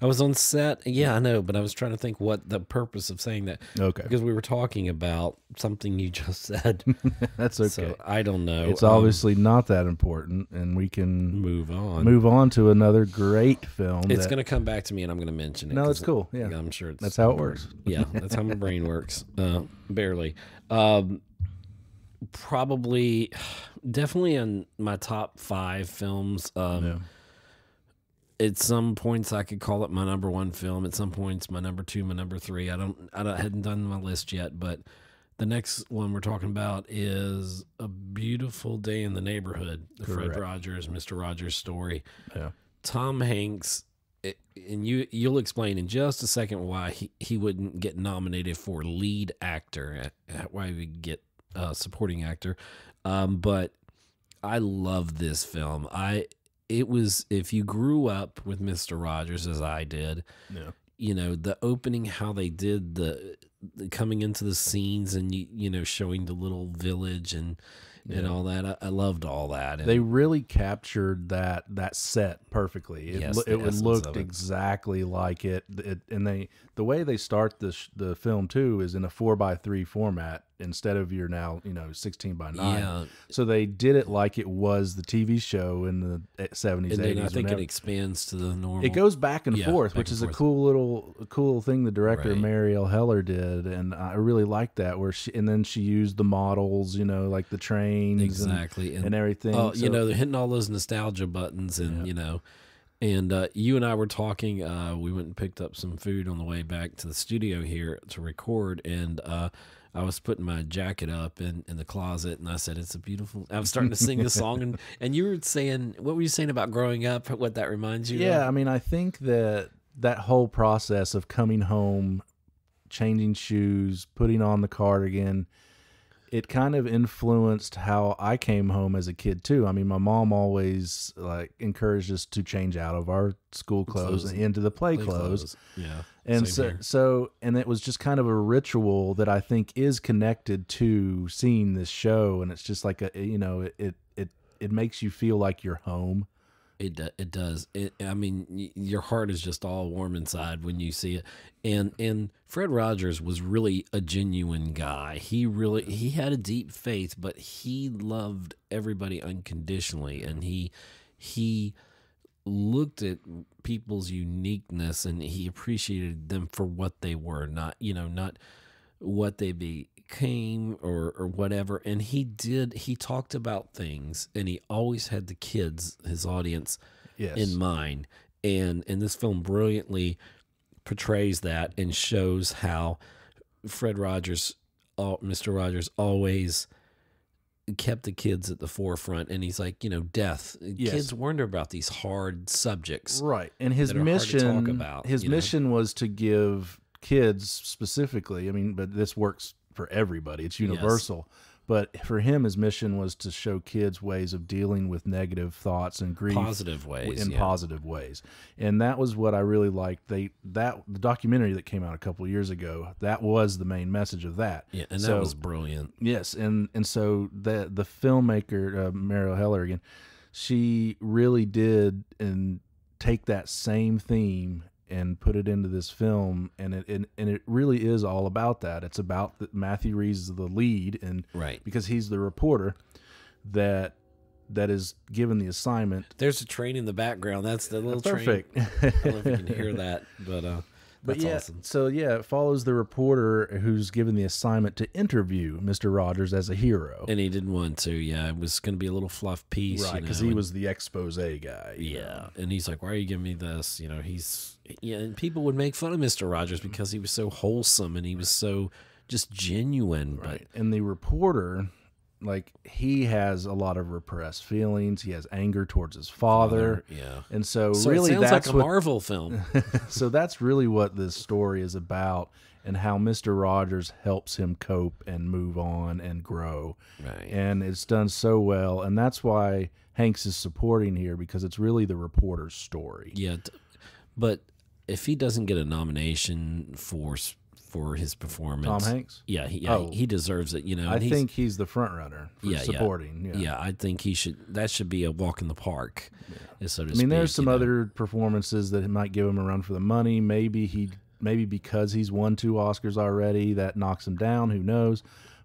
Speaker 1: I was on set. Yeah, I know, but I was trying to think what the purpose of saying that
Speaker 2: Okay,
Speaker 1: because we were talking about something you just *laughs* said. *laughs*
Speaker 2: that's okay.
Speaker 1: So I don't know.
Speaker 2: it's
Speaker 1: Um,
Speaker 2: obviously not that important, and we can
Speaker 1: move on.
Speaker 2: move on to another great film.
Speaker 1: It's going to come back to me, and I'm going to mention it.
Speaker 2: No, it's cool. Yeah.
Speaker 1: I'm sure it's,
Speaker 2: That's how it works.
Speaker 1: yeah, that's how my *laughs* brain works. Uh, barely. Um, probably, *sighs* definitely in my top five films. Um,
Speaker 2: Yeah.
Speaker 1: At some points I could call it my number one film. At some points, my number two, my number three. I don't, I don't, hadn't done my list yet, but the next one we're talking about is a beautiful day in the neighborhood. The Fred Rogers, Mister Rogers story.
Speaker 2: Yeah.
Speaker 1: Tom Hanks, it, and you, you'll explain in just a second why he, he wouldn't get nominated for lead actor, uh, why he would get uh, supporting actor. Um, but I love this film. I it was if you grew up with Mister Rogers as I did,
Speaker 2: Yeah.
Speaker 1: you know the opening how they did the, the coming into the scenes and you you know showing the little village and and
Speaker 2: Yeah.
Speaker 1: all that. I, I loved all that. And
Speaker 2: They really captured that that set perfectly. It,
Speaker 1: Yes,
Speaker 2: lo- it looked
Speaker 1: it.
Speaker 2: exactly like it. it. And they the way they start the sh- the film too is in a four by three format instead of your now you know sixteen by nine.
Speaker 1: yeah,
Speaker 2: So they did it like it was the TV show in the
Speaker 1: eh, seventies,
Speaker 2: eighties.
Speaker 1: I think it expands to the normal.
Speaker 2: It goes back and
Speaker 1: Yeah,
Speaker 2: forth,
Speaker 1: back
Speaker 2: which
Speaker 1: and
Speaker 2: is a cool little cool thing the director
Speaker 1: Right.
Speaker 2: Marielle Heller did, and I really liked that. Where she and then she used the models, you know, like the trains and,
Speaker 1: exactly and,
Speaker 2: and everything.
Speaker 1: Oh, you know, they're hitting all those nostalgia buttons, and you know, and uh, you and I were talking. Uh, we went and picked up some food on the way back to the studio here to record, and uh, I was putting my jacket up in, in the closet, and I said, "It's a beautiful." I was starting to sing the song, and *laughs* and you were saying, what were you saying about growing up? What that reminds you?
Speaker 2: Yeah,
Speaker 1: of?
Speaker 2: I mean, I think that that whole process of coming home, changing shoes, putting on the cardigan, it kind of influenced how I came home as a kid too. I mean, my mom always like encouraged us to change out of our school clothes,
Speaker 1: Clothes.
Speaker 2: into the play,
Speaker 1: Play
Speaker 2: clothes.
Speaker 1: Yeah,
Speaker 2: And so,
Speaker 1: here.
Speaker 2: so, and it was just kind of a ritual that I think is connected to seeing this show, and it's just like a, you know, it it it, it makes you feel like you're home.
Speaker 1: It do- it does. It, I mean, y- your heart is just all warm inside when you see it. And and Fred Rogers was really a genuine guy. He really he had a deep faith, but he loved everybody unconditionally, and he he looked at people's uniqueness and he appreciated them for what they were, not you know not what they became or or whatever and he did he talked about things and he always had the kids his audience
Speaker 2: Yes,
Speaker 1: in mind and and this film brilliantly portrays that and shows how Fred Rogers uh, Mr. Rogers always kept the kids at the forefront and he's like you know death
Speaker 2: Yes.
Speaker 1: kids wonder about these hard subjects
Speaker 2: right. And his
Speaker 1: that are hard to talk
Speaker 2: mission,
Speaker 1: about,
Speaker 2: his
Speaker 1: you know?
Speaker 2: mission was to give kids specifically. I mean, but this works for everybody. It's universal. But for him, his mission was to show kids ways of dealing with negative thoughts and grief
Speaker 1: positive ways
Speaker 2: in
Speaker 1: yeah.
Speaker 2: positive ways and that was what i really liked they that the documentary that came out a couple years ago that was the main message of that
Speaker 1: yeah and that was brilliant
Speaker 2: yes and and so the the filmmaker uh, Marielle Heller again she really did and take that same theme and put it into this film, and it and, and it really is all about that. It's about that Matthew Rhys is the lead, and
Speaker 1: Right.
Speaker 2: because he's the reporter that that is given the assignment.
Speaker 1: There's a train in the background. That's the little
Speaker 2: Perfect.
Speaker 1: train. I don't know if you can hear that, but uh, that's
Speaker 2: yeah,
Speaker 1: awesome.
Speaker 2: so yeah, it follows the reporter who's given the assignment to interview Mr. Rogers as a hero.
Speaker 1: And he didn't want to. Yeah, it was going to be a little fluff piece,
Speaker 2: right,
Speaker 1: you
Speaker 2: because
Speaker 1: know,
Speaker 2: he was the expose guy. you know.
Speaker 1: Yeah, and he's like, "Why are you giving me this?" You know, he's yeah, and people would make fun of Mister Rogers because he was so wholesome and he was so just genuine.
Speaker 2: Right. And the reporter, like, he has a lot of repressed feelings. He has anger towards his father.
Speaker 1: yeah,
Speaker 2: And so,
Speaker 1: so
Speaker 2: really,
Speaker 1: it sounds
Speaker 2: that's
Speaker 1: like a
Speaker 2: what.
Speaker 1: Marvel film. *laughs*
Speaker 2: so that's really what this story is about, and how Mister Rogers helps him cope and move on and grow.
Speaker 1: right.
Speaker 2: And it's done so well, and that's why Hanks is supporting here because it's really the reporter's story.
Speaker 1: Yeah, but if he doesn't get a nomination for for his performance,
Speaker 2: Tom Hanks.
Speaker 1: yeah, he, yeah,
Speaker 2: Oh.
Speaker 1: he deserves it. You know,
Speaker 2: I
Speaker 1: he's-
Speaker 2: think he's the front runner for
Speaker 1: Yeah, yeah.
Speaker 2: supporting. Yeah.
Speaker 1: yeah, I think he should. That should be a walk in the park. Yeah. So
Speaker 2: I mean, there's some
Speaker 1: know.
Speaker 2: other performances that might give him a run for the money. Maybe he, maybe because he's won two Oscars already, that knocks him down. Who knows?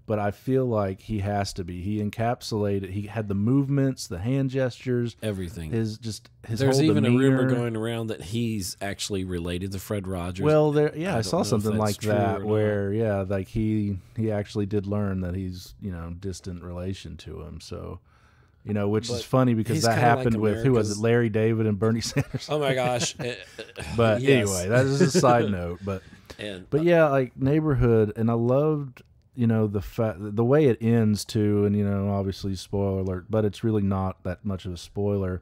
Speaker 2: But I feel like he has to be. He encapsulated. He had the movements, the hand gestures,
Speaker 1: everything.
Speaker 2: his just his.
Speaker 1: There's even a rumor going around that he's actually related to Fred Rogers.
Speaker 2: Well, there, yeah,
Speaker 1: I
Speaker 2: I, saw something like that where, yeah, like he he actually did learn that he's you know distant relation to him. So, you know, which is funny because that
Speaker 1: kinda like
Speaker 2: happened with who was it, Larry David and Bernie *laughs* Sanders.
Speaker 1: oh my gosh. Uh, *laughs*
Speaker 2: But
Speaker 1: yes.
Speaker 2: anyway, that is a side *laughs* note. But
Speaker 1: and
Speaker 2: but yeah, like neighborhood, and I loved you know the fa- the way it ends too, and you know obviously spoiler alert, but it's really not that much of a spoiler.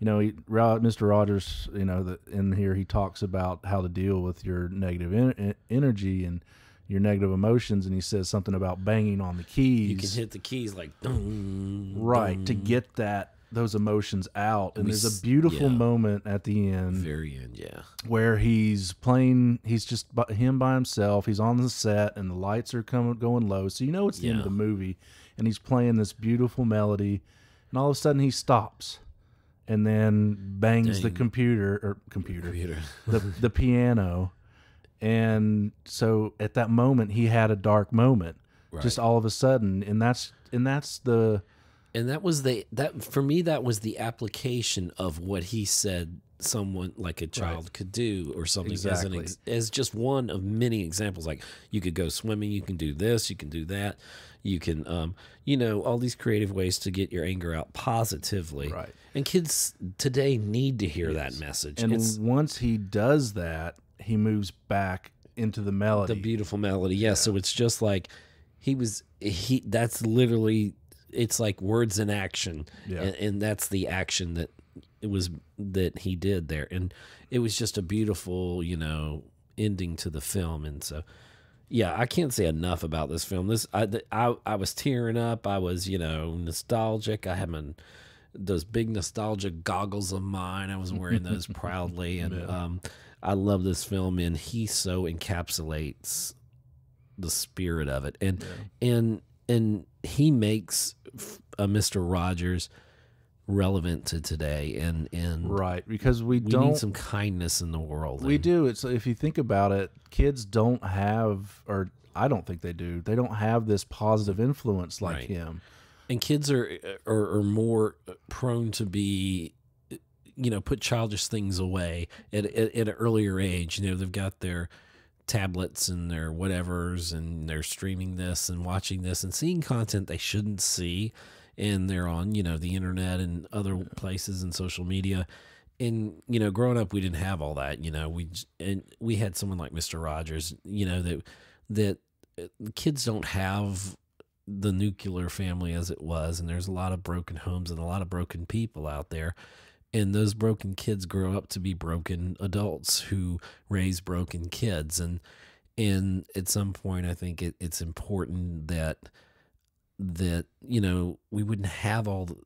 Speaker 2: You know, he, Mr. Rogers, you know, the, in here he talks about how to deal with your negative en- en- energy and your negative emotions, and he says something about banging on the keys,
Speaker 1: you can hit the keys like dun,
Speaker 2: right, to get that those emotions out. And
Speaker 1: We
Speaker 2: there's a beautiful
Speaker 1: yeah.
Speaker 2: moment at the end
Speaker 1: very end. Yeah,
Speaker 2: where he's playing he's just by, him by himself he's on the set and the lights are coming going low so you know it's the end of the movie and he's playing this beautiful melody and all of a sudden he stops and then bangs the computer or computer
Speaker 1: computer.
Speaker 2: the, *laughs* the piano and so at that moment he had a dark moment just all of a sudden and that's and that's the
Speaker 1: and that was the that for me that was the application of what he said someone like a child could do or something as, an ex, as just one of many examples like you could go swimming you can do this you can do that you can um you know all these creative ways to get your anger out positively.
Speaker 2: Right.
Speaker 1: and kids today need to hear that message.
Speaker 2: And
Speaker 1: it's
Speaker 2: once he does that he moves back into the melody.
Speaker 1: The beautiful melody yeah, so it's just like he was he that's literally it's like words in action.
Speaker 2: Yeah.
Speaker 1: and, and that's the action that it was that he did there. And it was just a beautiful you know ending to the film. And so yeah i can't say enough about this film. This i i, I was tearing up. I was you know nostalgic. I had my those big nostalgia goggles of mine. I was wearing those *laughs* proudly. And um i love this film and he so encapsulates the spirit of it. And and and he makes uh, mr rogers relevant to today and and
Speaker 2: right because we,
Speaker 1: we
Speaker 2: don't
Speaker 1: need some kindness in the world
Speaker 2: we do it's if you think about it kids don't have or i don't think they do they don't have this positive influence like
Speaker 1: Right.
Speaker 2: him
Speaker 1: and kids are, are are more prone to be you know put childish things away at, at, at an earlier age you know they've got their tablets and their whatevers and they're streaming this and watching this and seeing content they shouldn't see and they're on you know the internet and other places and social media and you know growing up we didn't have all that you know we and we had someone like Mr. Rogers you know that that uh, kids don't have the nuclear family as it was and there's a lot of broken homes and a lot of broken people out there and those broken kids grow up to be broken adults who raise broken kids. And and at some point i think it, it's important that that you know we wouldn't have all the,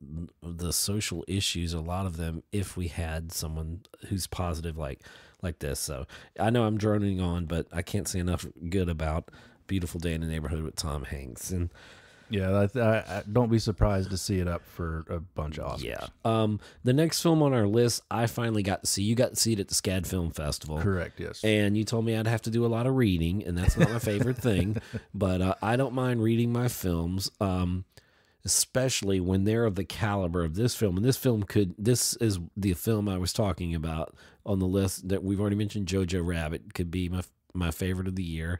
Speaker 1: the social issues a lot of them if we had someone who's positive like like this. So i know i'm droning on but i can't say enough good about beautiful day in the neighborhood with tom hanks. And
Speaker 2: Yeah, I, I, I, don't be surprised to see it up for a bunch of Oscars.
Speaker 1: Yeah. Um, the next film on our list, I finally got to see. You got to see it at the SCAD Film Festival.
Speaker 2: Correct. Yes.
Speaker 1: And you told me I'd have to do a lot of reading, and that's not my favorite thing. *laughs* But uh, I don't mind reading my films, um, especially when they're of the caliber of this film. And this film could, this is the film I was talking about on the list that we've already mentioned. Jojo Rabbit could be my my favorite of the year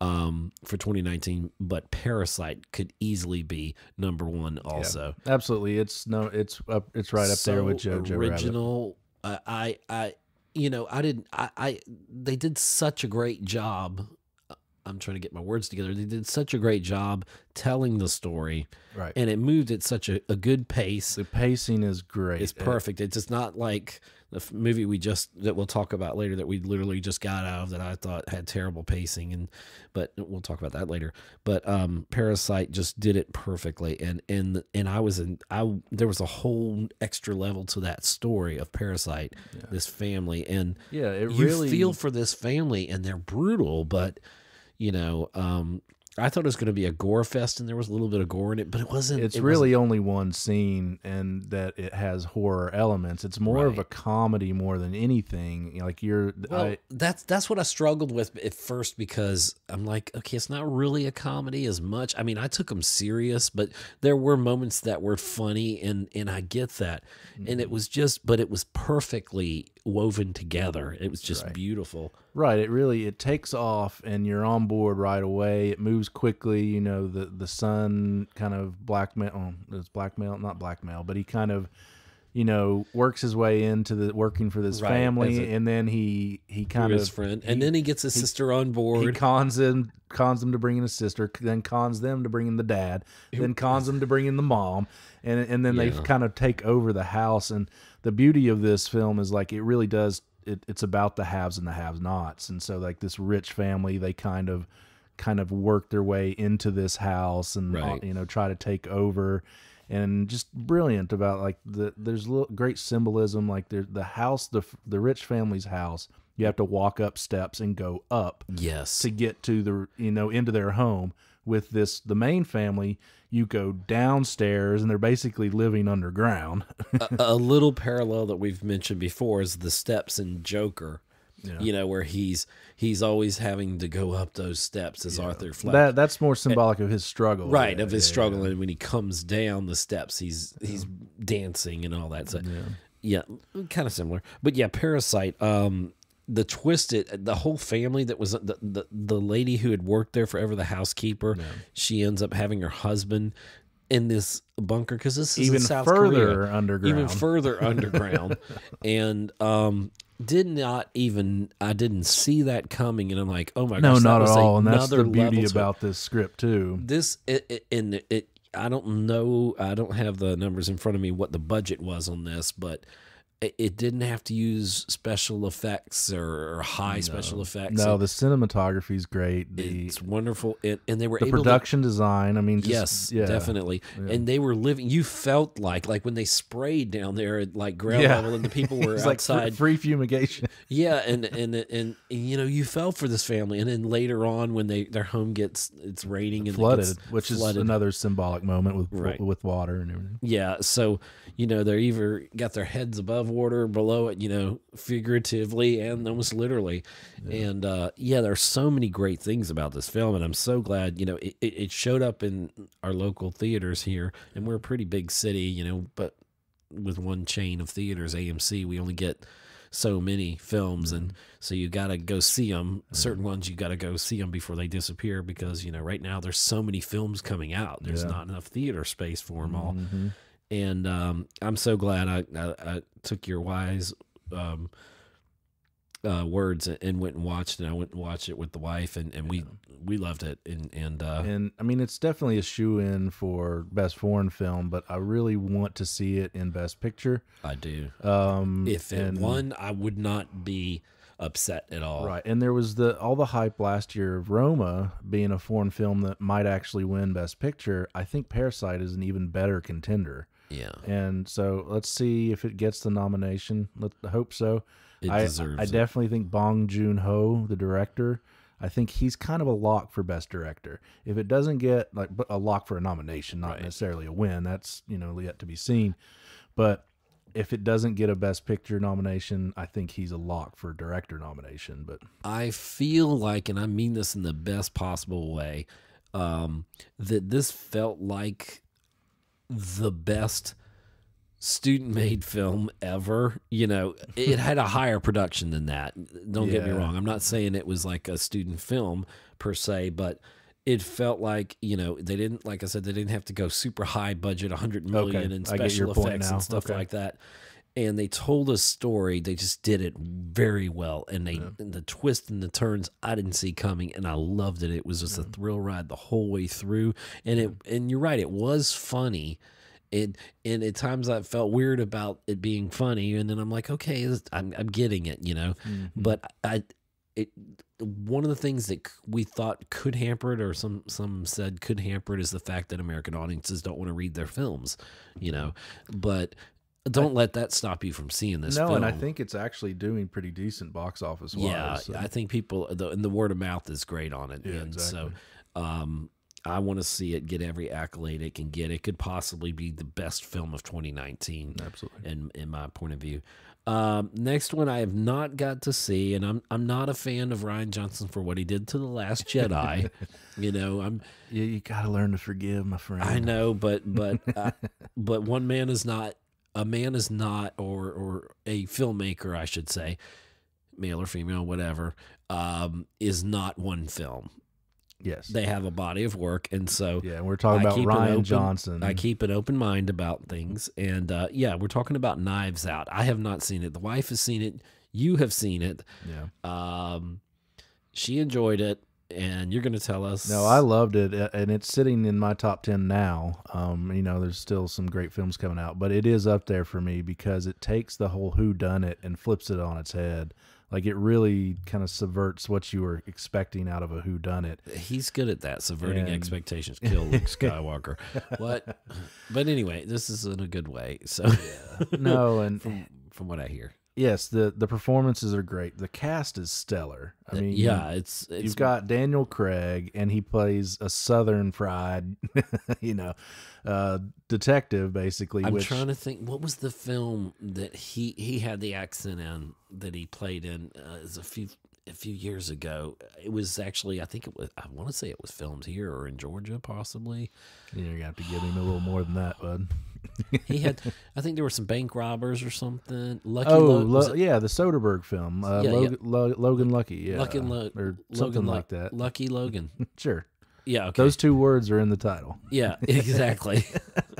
Speaker 1: um, for 2019, but Parasite could easily be number one. Also,
Speaker 2: yeah, absolutely, it's no, it's up, it's right up
Speaker 1: so
Speaker 2: there with Jojo
Speaker 1: original. Uh, I, I, you know, I didn't. I, I, they did such a great job. I'm trying to get my words together. They did such a great job telling the story,
Speaker 2: right?
Speaker 1: And it moved at such a, a good pace.
Speaker 2: The pacing is great.
Speaker 1: It's perfect. It's just not like the movie we just that we'll talk about later that we literally just got out of that I thought had terrible pacing and but we'll talk about that later. But um Parasite just did it perfectly and and and I was in I there was a whole extra level to that story of Parasite, yeah. this family and
Speaker 2: yeah, it
Speaker 1: you
Speaker 2: really
Speaker 1: feel for this family and they're brutal but you know um I thought it was going to be a gore fest, and there was a little bit of gore in it, but it wasn't.
Speaker 2: It's
Speaker 1: it
Speaker 2: really
Speaker 1: wasn't.
Speaker 2: only one scene, and that it has horror elements. It's more right. of a comedy more than anything. Like you're,
Speaker 1: well, I, that's that's what I struggled with at first because I'm like, okay, it's not really a comedy as much. I mean, I took them serious, but there were moments that were funny, and and I get that, mm-hmm. and it mm-hmm. was just, but it was perfectly woven together. It was just
Speaker 2: right.
Speaker 1: beautiful.
Speaker 2: Right. It really it takes off and you're on board right away. It moves quickly. You know the the son kind of blackmail. Oh, it's blackmail, not blackmail, but he kind of you know works his way into the working for this right, family, a, and then he he kind of
Speaker 1: his friend, and then he gets his he, sister on board.
Speaker 2: He cons him cons them to bring in his sister, then cons them to bring in the dad, then cons them to bring in the mom, and and then yeah. they kind of take over the house. And the beauty of this film is like it really does. It, it's about the haves and the have-nots, and so like this rich family, they kind of kind of work their way into this house and uh, right. you know try to take over. And just brilliant about like the there's great symbolism like the the house the the rich family's house you have to walk up steps and go up
Speaker 1: yes.
Speaker 2: to get to the you know into their home with this the main family you go downstairs and they're basically living underground. *laughs*
Speaker 1: A, a, little parallel that we've mentioned before is the steps in joker yeah. you know where he's he's always having to go up those steps as yeah. arthur fleck.
Speaker 2: That that's more symbolic and, of his struggle.
Speaker 1: Right yeah, of his struggle and when he comes down the steps he's he's dancing and all that. So yeah, kind of similar. But yeah parasite um the twisted the whole family that was the, the the lady who had worked there forever the housekeeper yeah. she ends up having her husband in this bunker because this is
Speaker 2: even further Korea, underground.
Speaker 1: Even further *laughs* underground. And um did not even I didn't see that coming and I'm like oh my
Speaker 2: no
Speaker 1: gosh
Speaker 2: not at all and that's the beauty about this script too.
Speaker 1: This it, it, and it I don't know I don't have the numbers in front of me what the budget was on this but it didn't have to use special effects or, high no. special effects.
Speaker 2: No, the cinematography is great. The,
Speaker 1: it's wonderful, it, and they were
Speaker 2: the production
Speaker 1: to,
Speaker 2: design. I mean, just,
Speaker 1: yes,
Speaker 2: yeah,
Speaker 1: definitely. Yeah. And they were living. You felt like like when they sprayed down there at like ground yeah. level, and the people *laughs* were outside,
Speaker 2: like free, fumigation. *laughs*
Speaker 1: Yeah, and, and and, and you know you felt for this family, and then later on when they their home gets it's raining and
Speaker 2: flooded, which flooded. is another symbolic moment with right. with water and everything.
Speaker 1: Yeah, so you know they're either got their heads above water below it, you know, figuratively and almost literally. Yeah. And uh, yeah, there's so many great things about this film, and I'm so glad, you know, it, it showed up in our local theaters here, and we're a pretty big city, you know, but with one chain of theaters, AMC, we only get so many films and mm-hmm. so you got to go see them certain ones you got to go see them before they disappear because you know right now there's so many films coming out there's yeah. not enough theater space for them all mm-hmm and um, I'm so glad I, I, I took your wise um, uh, words and went and watched and I went and watched it with the wife and, and we we loved it. And and uh,
Speaker 2: and I mean it's definitely a shoe in for best foreign film but I really want to see it in best picture.
Speaker 1: I do.
Speaker 2: Um,
Speaker 1: if it and, won I would not be upset at all.
Speaker 2: Right. And there was the all the hype last year of Roma being a foreign film that might actually win best picture. I think Parasite is an even better contender
Speaker 1: yeah.
Speaker 2: And so let's see if it gets the nomination. Let hope so.
Speaker 1: It
Speaker 2: I,
Speaker 1: deserves
Speaker 2: I
Speaker 1: it.
Speaker 2: definitely think Bong Joon Ho, the director, I think he's kind of a lock for best director. If it doesn't get like a lock for a nomination, not
Speaker 1: Right.
Speaker 2: necessarily a win, that's you know yet to be seen. But if it doesn't get a best picture nomination, I think he's a lock for director nomination. But
Speaker 1: I feel like, and I mean this in the best possible way, um, that this felt like the best student made film ever. You know, it had a *laughs* higher production than that. Don't get me wrong. I'm not saying it was like a student film per se, but it felt like, you know, they didn't, like I said, they didn't have to go super high budget, 100 million in
Speaker 2: I get your
Speaker 1: special effects and stuff
Speaker 2: Okay.
Speaker 1: like that. And they told a story. They just did it very well. And they, and the twists and the turns I didn't see coming. And I loved it. It was just a thrill ride the whole way through. And it, and you're right, it was funny and and at times I felt weird about it being funny, and then I'm like, okay, this- I'm I'm getting it, you know. Mm-hmm. But I, it one of the things that we thought could hamper it, or some some said could hamper it, is the fact that American audiences don't want to read their films, you know. But don't let that stop you from seeing this.
Speaker 2: no,
Speaker 1: film.
Speaker 2: and I think it's actually doing pretty decent box office wise.
Speaker 1: Yeah,
Speaker 2: so-
Speaker 1: I think people the and the word of mouth is great on it,
Speaker 2: Yeah,
Speaker 1: and
Speaker 2: exactly.
Speaker 1: so um, I want to see it get every accolade it can get. It could possibly be the best film of 2019,
Speaker 2: absolutely.
Speaker 1: in in my point of view. Um, next one I have not got to see, and I'm I'm not a fan of Rian Johnson for what he did to the Last Jedi. *laughs* you know, I'm
Speaker 2: Yeah, you got to learn to forgive, my friend.
Speaker 1: I know, but but uh, *laughs* but one man is not a man is not, or or a filmmaker, I should say, male or female, whatever, um, is not one film.
Speaker 2: Yes.
Speaker 1: They have a body of work, and so
Speaker 2: yeah, we're talking
Speaker 1: I
Speaker 2: about Rian
Speaker 1: open-
Speaker 2: Johnson.
Speaker 1: I keep an open mind about things. And uh, yeah, we're talking about Knives Out. I have not seen it. The wife has seen it. You have seen it.
Speaker 2: yeah.
Speaker 1: Um, she enjoyed it, and you're going to tell us.
Speaker 2: No, I loved it, and it's sitting in my top ten now. Um, you know, there's still some great films coming out, but it is up there for me because it takes the whole who done it and flips it on its head. Like it really kind of subverts what you were expecting out of a who done it.
Speaker 1: He's good at that, subverting
Speaker 2: And-
Speaker 1: expectations. Kill Luke *laughs* Skywalker. what? But anyway, this is in a good way. So,
Speaker 2: No, *laughs* and
Speaker 1: from from what I hear,
Speaker 2: yes, the the performances are great. The cast is stellar. I mean,
Speaker 1: yeah, it's it's
Speaker 2: You've got Daniel Craig, and he plays a Southern fried, *laughs* you know, uh, detective basically.
Speaker 1: I'm
Speaker 2: which
Speaker 1: trying to think. What was the film that he he had the accent in that he played in? Uh, was a few a few years ago. It was actually I think it was I want to say it was filmed here or in Georgia possibly.
Speaker 2: you're gonna have to give him a little more than that, bud.
Speaker 1: He had *laughs* I think there were some bank robbers or something. Lucky
Speaker 2: Oh,
Speaker 1: Lo-
Speaker 2: yeah, the Soderbergh film, uh,
Speaker 1: Yeah, yeah.
Speaker 2: Logan, Lo- Logan Lucky, yeah,
Speaker 1: Lucky Lo-
Speaker 2: or something
Speaker 1: Lu-
Speaker 2: like that.
Speaker 1: Lucky Logan. *laughs*
Speaker 2: Sure,
Speaker 1: Yeah, okay.
Speaker 2: those two words are in the title.
Speaker 1: Yeah, *laughs* exactly.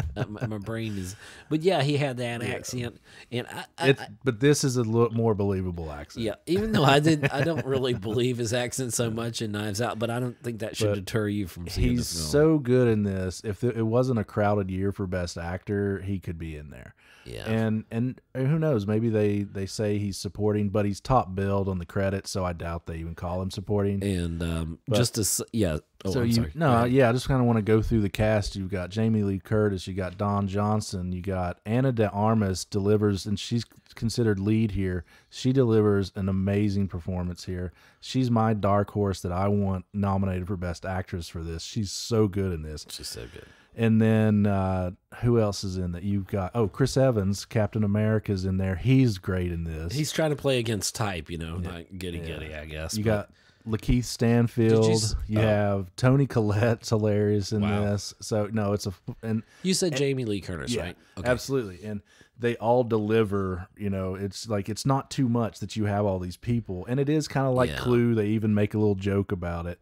Speaker 1: *laughs* My, my brain is, but yeah, he had that accent, and I, I,
Speaker 2: but this is a little more believable accent.
Speaker 1: yeah. Even though I didn't, I don't really believe his accent so much in Knives Out, but I don't think that should
Speaker 2: But
Speaker 1: deter you from seeing
Speaker 2: He's
Speaker 1: the film.
Speaker 2: so good in this. If it wasn't a crowded year for Best Actor, he could be in there.
Speaker 1: Yeah,
Speaker 2: and and who knows maybe they they say he's supporting but he's top billed on the credits so i doubt they even call him supporting.
Speaker 1: And um, just to yeah. Oh,
Speaker 2: so
Speaker 1: I'm
Speaker 2: you
Speaker 1: sorry.
Speaker 2: no yeah i just kind of want to go through the cast. You've got jamie lee curtis you got don johnson you got ana de armas delivers and she's considered lead here. She delivers an amazing performance here. She's my dark horse that i want nominated for best actress for this. She's so good in this.
Speaker 1: She's so good.
Speaker 2: And then uh, who else is in that? You've got oh Chris Evans, Captain America's in there. He's great in this.
Speaker 1: He's trying to play against type, you know, not giddy
Speaker 2: Yeah.
Speaker 1: giddy, I guess.
Speaker 2: you
Speaker 1: but-
Speaker 2: got Lakeith Stanfield.
Speaker 1: You
Speaker 2: You,
Speaker 1: oh.
Speaker 2: have Toni Collette's hilarious in
Speaker 1: Wow.
Speaker 2: this. So no, it's a and
Speaker 1: you said Jamie Lee Curtis,
Speaker 2: yeah,
Speaker 1: right?
Speaker 2: absolutely. And they all deliver. You know, it's like it's not too much that you have all these people, and it is kind of like
Speaker 1: Yeah.
Speaker 2: Clue. They even make a little joke about it.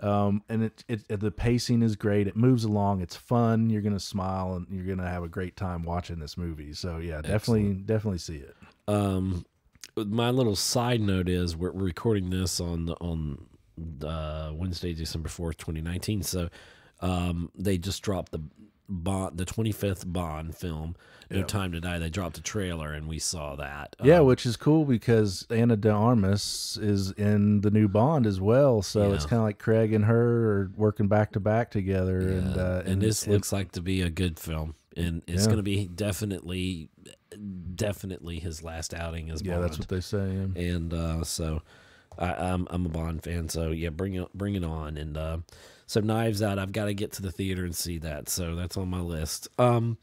Speaker 2: Um, and it, it the pacing is great. It moves along. It's fun. You're gonna smile and you're gonna have a great time watching this movie. So yeah, definitely, definitely see it.
Speaker 1: Um, my little side note is we're, we're recording this on the on uh, Wednesday, December fourth, twenty nineteen. So, um, they just dropped the Bond, the twenty fifth Bond film, No Time to Die. They dropped a trailer, and we saw that.
Speaker 2: Yeah,
Speaker 1: Um,
Speaker 2: which is cool because Ana de Armas is in the new Bond as well. So it's kind of like Craig and her are working back to back together. And uh,
Speaker 1: and this
Speaker 2: it-
Speaker 1: looks like to be a good film, and it's
Speaker 2: Yeah.
Speaker 1: going to be definitely, definitely his last outing as Bond.
Speaker 2: yeah, that's what they say. yeah.
Speaker 1: and uh, so I, I'm I'm a Bond fan, so yeah, bring it bring it on. And uh, so Knives Out, I've got to get to the theater and see that. So that's on my list. Um,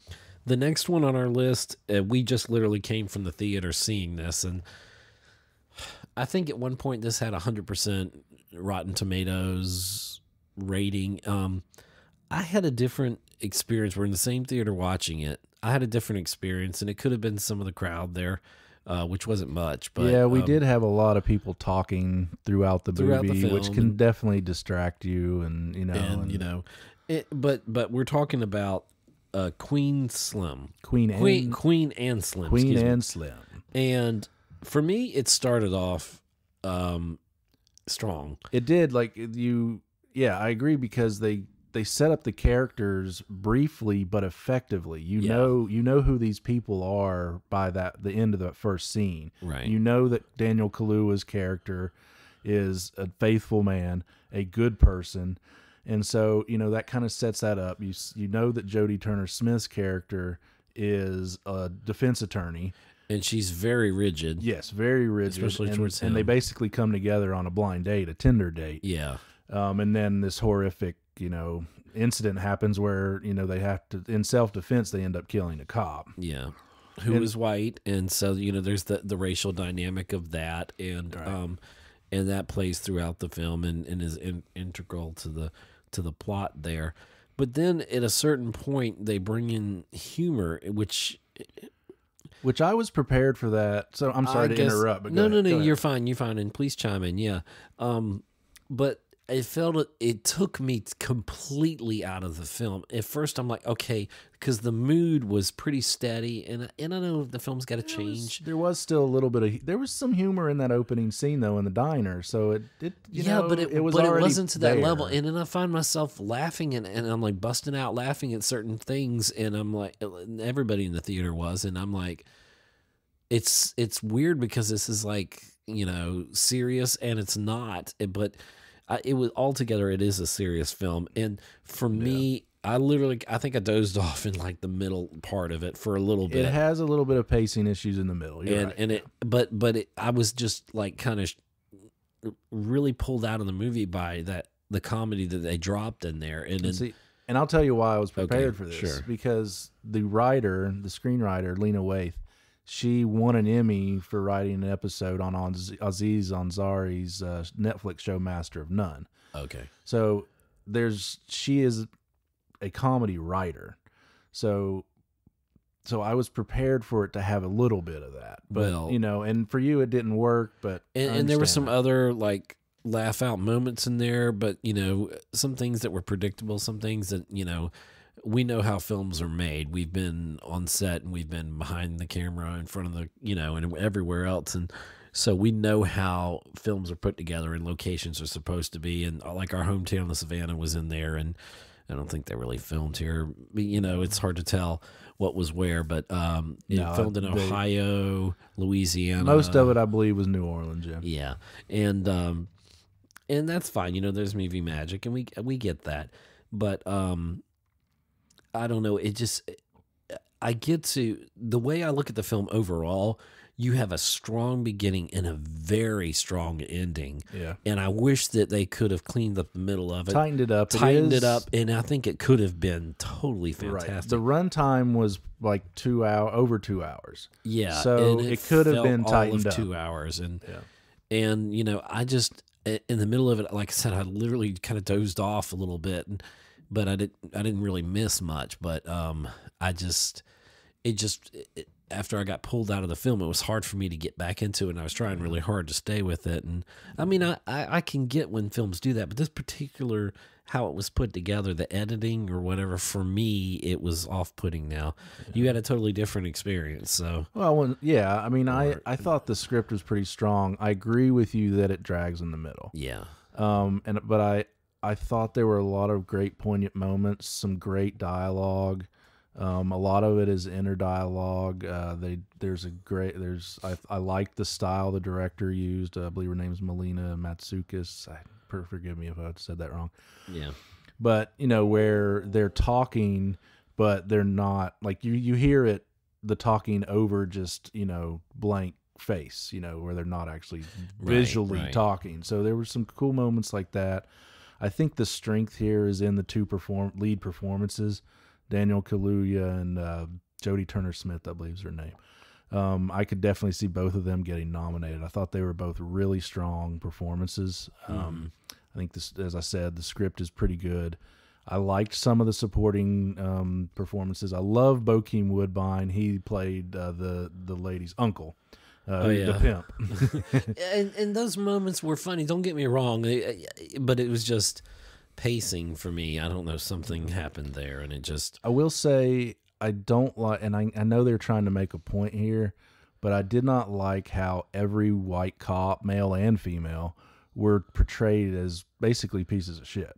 Speaker 1: the next one on our list, uh, we just literally came from the theater seeing this, and I think at one point this had a hundred percent Rotten Tomatoes rating. Um, I had a different experience. We're in the same theater watching it. I had a different experience, and it could have been some of the crowd there, uh, which wasn't much. But
Speaker 2: yeah, we
Speaker 1: um,
Speaker 2: did have a lot of people talking throughout the
Speaker 1: Throughout the
Speaker 2: movie, which can
Speaker 1: and-
Speaker 2: definitely distract you, and you know,
Speaker 1: and,
Speaker 2: and
Speaker 1: you know, it, but but we're talking about uh, Queen Slim,
Speaker 2: Queen and
Speaker 1: Queen Queen and Slim,
Speaker 2: Queen
Speaker 1: excuse me.
Speaker 2: and Slim.
Speaker 1: and for me, it started off um, strong.
Speaker 2: It did like you. Yeah, I agree because they they set up the characters briefly but effectively. You
Speaker 1: Yeah.
Speaker 2: know, you know who these people are by that the end of the first scene.
Speaker 1: Right.
Speaker 2: You know that Daniel Kaluuya's character is a faithful man, a good person, and so you know that kind of sets that up. You you know that Jodie Turner Smith's character is a defense attorney.
Speaker 1: and she's very rigid.
Speaker 2: Yes, very rigid,
Speaker 1: Especially
Speaker 2: and,
Speaker 1: towards
Speaker 2: and they basically come together on a blind date, a Tinder date.
Speaker 1: Yeah.
Speaker 2: Um, and then this horrific, you know, incident happens where you know they have to, in self defense, they end up killing a cop.
Speaker 1: Yeah. Who
Speaker 2: And-
Speaker 1: is white, and so you know, there's the the racial dynamic of that, and
Speaker 2: Right.
Speaker 1: um, and that plays throughout the film, and, and is in, integral to the to the plot there. But then at a certain point, they bring in humor, which
Speaker 2: Which I was prepared for that. So I'm sorry
Speaker 1: I
Speaker 2: to
Speaker 1: guess-
Speaker 2: interrupt, but
Speaker 1: no, no,
Speaker 2: ahead,
Speaker 1: no, you're fine, you're fine, and please chime in. Yeah, um, but it felt it, it took me completely out of the film. At first, I'm like, okay, because the mood was pretty steady, and and I know the film's got to
Speaker 2: There was-
Speaker 1: change.
Speaker 2: There was still a little bit of there was some humor in that opening scene though in the diner. So it it you
Speaker 1: yeah,
Speaker 2: know,
Speaker 1: but it,
Speaker 2: was
Speaker 1: but it wasn't to that
Speaker 2: there.
Speaker 1: level. And then I find myself laughing and, and I'm like busting out laughing at certain things, and I'm like everybody in the theater was, and I'm like, it's it's weird because this is like you know serious and it's not, eh, but I, it was altogether it is a serious film, and for me. I literally, I think I dozed *laughs* off in like the middle part of it for a little bit
Speaker 2: it has a little bit of pacing issues in the middle. You're
Speaker 1: and
Speaker 2: right.
Speaker 1: and it but but it, I was just like kind of really pulled out of the movie by that the comedy that they dropped in there and,
Speaker 2: And see, and I'll tell you why I was prepared for this.
Speaker 1: sure.
Speaker 2: Because the writer, the screenwriter, Lena Waithe, she won an Emmy for writing an episode on Aziz Aziz Ansari's uh, Netflix show Master of None.
Speaker 1: okay
Speaker 2: So there's she is a comedy writer. So so I was prepared for it to have a little bit of that. But
Speaker 1: Well-
Speaker 2: you know, and for you it didn't work, but
Speaker 1: and, and there were some
Speaker 2: that.
Speaker 1: other like laugh out moments in there but you know some things that were predictable some things that you know we know how films are made. We've been on set and we've been behind the camera in front of the you know and everywhere else. And so we know how films are put together and locations are supposed to be. And uh, like our hometown of savannah was in there and i don't think they really filmed here. You know it's hard to tell what was where. But um it
Speaker 2: No,
Speaker 1: filmed in
Speaker 2: they-
Speaker 1: ohio louisiana.
Speaker 2: Most of it I believe was New Orleans, Jim.
Speaker 1: yeah, and um, and that's fine. You know, there's movie magic, and we we get that. But um, I don't know. It just eh, I get to the way I look at the film overall. You have a strong beginning and a very strong ending,
Speaker 2: Yeah.
Speaker 1: and I wish that they could have cleaned up the middle of it,
Speaker 2: Tightened it up.
Speaker 1: tightened
Speaker 2: is-
Speaker 1: it up, and I think it could have been totally
Speaker 2: Right.
Speaker 1: fantastic.
Speaker 2: The runtime was like two hour over two hours.
Speaker 1: Yeah,
Speaker 2: So
Speaker 1: and
Speaker 2: it could have been tightened up.
Speaker 1: two hours, and
Speaker 2: Yeah.
Speaker 1: and you know, I just in the middle of it, like I said, I literally kind of dozed off a little bit, and, but I didn't I didn't really miss much, but um, I just it just it, after I got pulled out of the film, it was hard for me to get back into it, and I was trying really hard to stay with it, and I mean, I I, I can get when films do that, but this particular how it was put together, the editing or whatever, for me, it was off putting. Now, you had a totally different experience, so
Speaker 2: Well, when, yeah. I mean, I I thought the script was pretty strong. I agree with you that it drags in the middle.
Speaker 1: yeah,
Speaker 2: Um, and but I I thought there were a lot of great poignant moments, some great dialogue. Um, a lot of it is inner dialogue. Uh, they there's a great there's I I like the style the director used. Uh, I believe her name's Melina Matsoukas. I, forgive me if I said that wrong.
Speaker 1: yeah,
Speaker 2: But you know where they're talking, but they're not like you you hear it the talking over just you know blank face, you know, where they're not actually
Speaker 1: Right,
Speaker 2: visually
Speaker 1: right.
Speaker 2: talking. So there were some cool moments like that. I think the strength here is in the two perform lead performances, Daniel Kaluuya and uh, Jodie Turner Smith, I believe is her name. Um, I could definitely see both of them getting nominated. I thought they were both really strong performances. Um, I think this, as I said, the script is pretty good. I liked some of the supporting um, performances. I love Bokeem Woodbine. He played uh, the the lady's uncle, uh,
Speaker 1: Oh, yeah.
Speaker 2: the pimp. *laughs*
Speaker 1: and and those moments were funny. Don't get me wrong, eh, eh, but it was just pacing for me. I don't know, something happened there, and it just
Speaker 2: I will say I don't like, and I, I know they're trying to make a point here, but I did not like how every white cop, male and female, were portrayed as basically pieces of shit.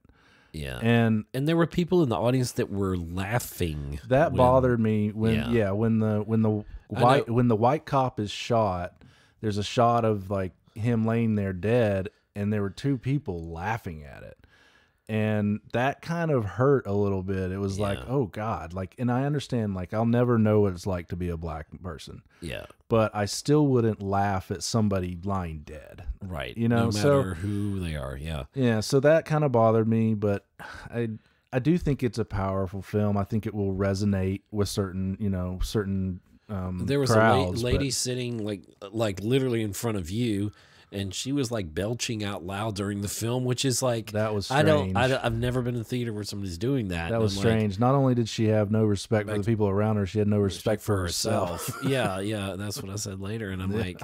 Speaker 1: Yeah.
Speaker 2: And
Speaker 1: And there were people in the audience that were laughing.
Speaker 2: that
Speaker 1: when-
Speaker 2: bothered me when
Speaker 1: Yeah.
Speaker 2: yeah. when the when the white when the white cop is shot there's a shot of like him laying there dead and there were two people laughing at it and that kind of hurt a little bit it was like oh god like and i understand like i'll never know what it's like to be a black person
Speaker 1: Yeah,
Speaker 2: but i still wouldn't laugh at somebody lying dead
Speaker 1: right.
Speaker 2: You know,
Speaker 1: no
Speaker 2: so-
Speaker 1: who they are. Yeah,
Speaker 2: yeah, so that kind of bothered me, but I I do think it's a powerful film. I think it will resonate with certain, you know, certain um
Speaker 1: there was
Speaker 2: crowds,
Speaker 1: a la- lady sitting like like literally in front of you. And she was like belching out loud during the film, which is like
Speaker 2: That was
Speaker 1: I don't. I,
Speaker 2: strange.
Speaker 1: have never been in a theater where somebody's doing that.
Speaker 2: that was
Speaker 1: I'm like,
Speaker 2: strange. Not only did she have no respect for the people around her, she had no respect, for herself. *laughs*
Speaker 1: yeah, *laughs* yeah, that's what I said later, and I'm like,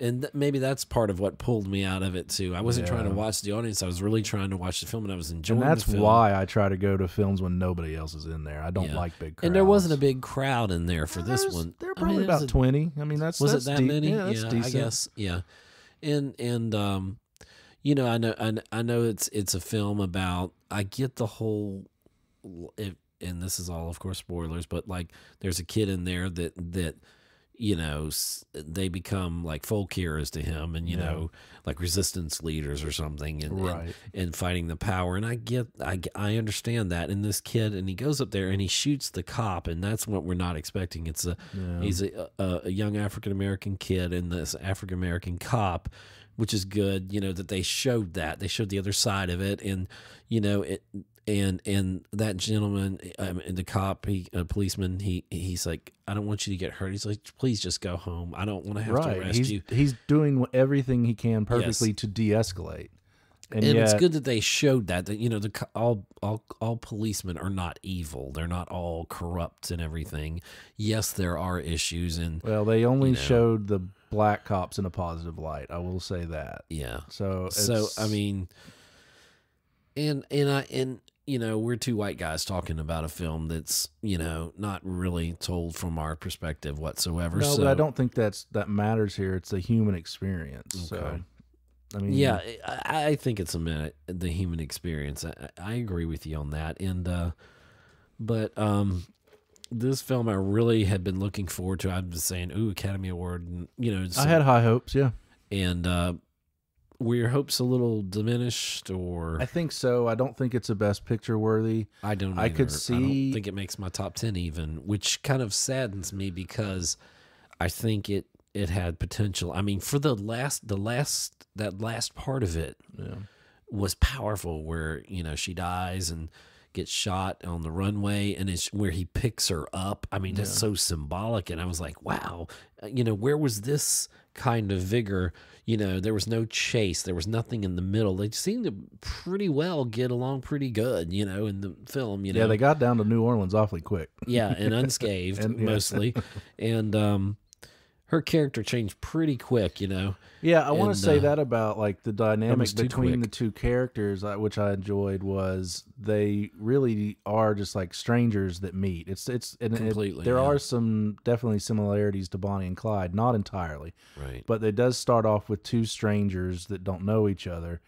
Speaker 1: and th- maybe that's part of what pulled me out of it too. I wasn't trying to watch the audience; I was really trying to watch the film, and I was enjoying.
Speaker 2: and that's why I try to go to films when nobody else is in there. I don't
Speaker 1: Yeah.
Speaker 2: like big crowds.
Speaker 1: And there wasn't a big crowd in there for this one.
Speaker 2: There were
Speaker 1: I mean,
Speaker 2: probably about
Speaker 1: a-
Speaker 2: twenty. I mean, that's
Speaker 1: Was
Speaker 2: that's
Speaker 1: it that many?
Speaker 2: Yeah, that's
Speaker 1: I
Speaker 2: decent.
Speaker 1: guess. Yeah, and and um, you know, I know, I, I know it's it's a film about. I get the whole, if, and this is all, of course, spoilers. But like, there's a kid in there that that you know they become like folk heroes to him, and you
Speaker 2: Yeah.
Speaker 1: know, like resistance leaders or something, and, and
Speaker 2: Right.
Speaker 1: and fighting the power. And I get, i i understand that. And this kid, and he goes up there and he shoots the cop, and that's what we're not expecting. It's a,
Speaker 2: Yeah.
Speaker 1: he's a, a, a young African American kid and this African American cop, which is good. You know that they showed that they showed the other side of it, and you know it. And and that gentleman, um, and the cop, he a policeman, he he's like, I don't want you to get hurt. He's like, please just go home. I don't want to have to arrest
Speaker 2: He's
Speaker 1: you.
Speaker 2: he's doing everything he can perfectly to de-escalate. And,
Speaker 1: and
Speaker 2: yet,
Speaker 1: it's good that they showed that that you know the all all all policemen are not evil they're not all corrupt and everything yes there are issues and
Speaker 2: Well, they only
Speaker 1: you know.
Speaker 2: showed the black cops in a positive light. I will say that.
Speaker 1: yeah
Speaker 2: So,
Speaker 1: so i mean and and i and you know we're two white guys talking about a film that's you know not really told from our perspective whatsoever
Speaker 2: no,
Speaker 1: so
Speaker 2: but I don't think that's that matters here. It's a human experience. So,
Speaker 1: Okay.
Speaker 2: I mean,
Speaker 1: yeah I, I think it's a minute the human experience I, I agree with you on that and uh but um this film i really had been looking forward to i've been saying ooh academy award and you know
Speaker 2: I had high hopes. Yeah,
Speaker 1: and uh were your hopes a little diminished or
Speaker 2: I think so. I don't think it's a best picture worthy.
Speaker 1: i don't
Speaker 2: I could
Speaker 1: either. i
Speaker 2: see-
Speaker 1: don't think it makes my top 10 even which kind of saddens me because i think it it had potential i mean for the last the last that last part of it
Speaker 2: Yeah.
Speaker 1: was powerful where you know she dies and gets shot on the runway and it's where he picks her up i mean that's so symbolic and i was like wow Uh, you know where was this kind of vigor you know there was no chase there was nothing in the middle they seemed to pretty well get along pretty good you know in the film you know
Speaker 2: Yeah, they got down to New Orleans awfully quick.
Speaker 1: yeah and *laughs* unscathed
Speaker 2: And- yeah.
Speaker 1: mostly *laughs* and um her character changed pretty quick you know
Speaker 2: Yeah, I want to say
Speaker 1: uh,
Speaker 2: that about like the dynamic between the two characters, which I enjoyed, was they really are just like strangers that meet. It's it's and it-
Speaker 1: Completely,
Speaker 2: there
Speaker 1: yeah.
Speaker 2: are some definitely similarities to Bonnie and Clyde, not entirely,
Speaker 1: right
Speaker 2: but it does start off with two strangers that don't know each other.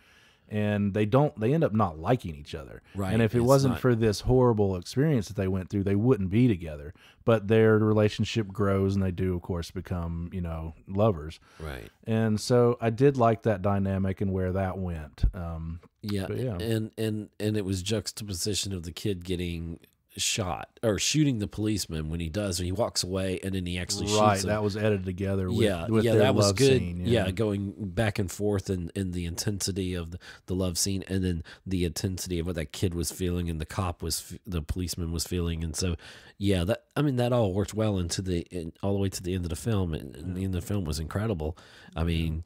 Speaker 2: And they don't. They end up not liking each other.
Speaker 1: Right,
Speaker 2: And if it
Speaker 1: it's
Speaker 2: wasn't
Speaker 1: not-
Speaker 2: for this horrible experience that they went through, they wouldn't be together. But their relationship grows, and they do, of course, become you know lovers
Speaker 1: right
Speaker 2: and so I did like that dynamic and where that went. Um,
Speaker 1: Yeah,
Speaker 2: yeah.
Speaker 1: and and and it was juxtaposition of the kid getting shot or shooting the policeman when he does when he walks away and then he actually
Speaker 2: right,
Speaker 1: shoots him.
Speaker 2: that was edited together. With,
Speaker 1: yeah,
Speaker 2: with
Speaker 1: yeah, that was good.
Speaker 2: Scene,
Speaker 1: yeah. going back and forth in, in the intensity of the, the love scene, and then the intensity of what that kid was feeling, and the cop was, the policeman was feeling, and so, yeah, that I mean that all worked well into the in, all the way to the end of the film, and, and the end of the film was incredible. I mean,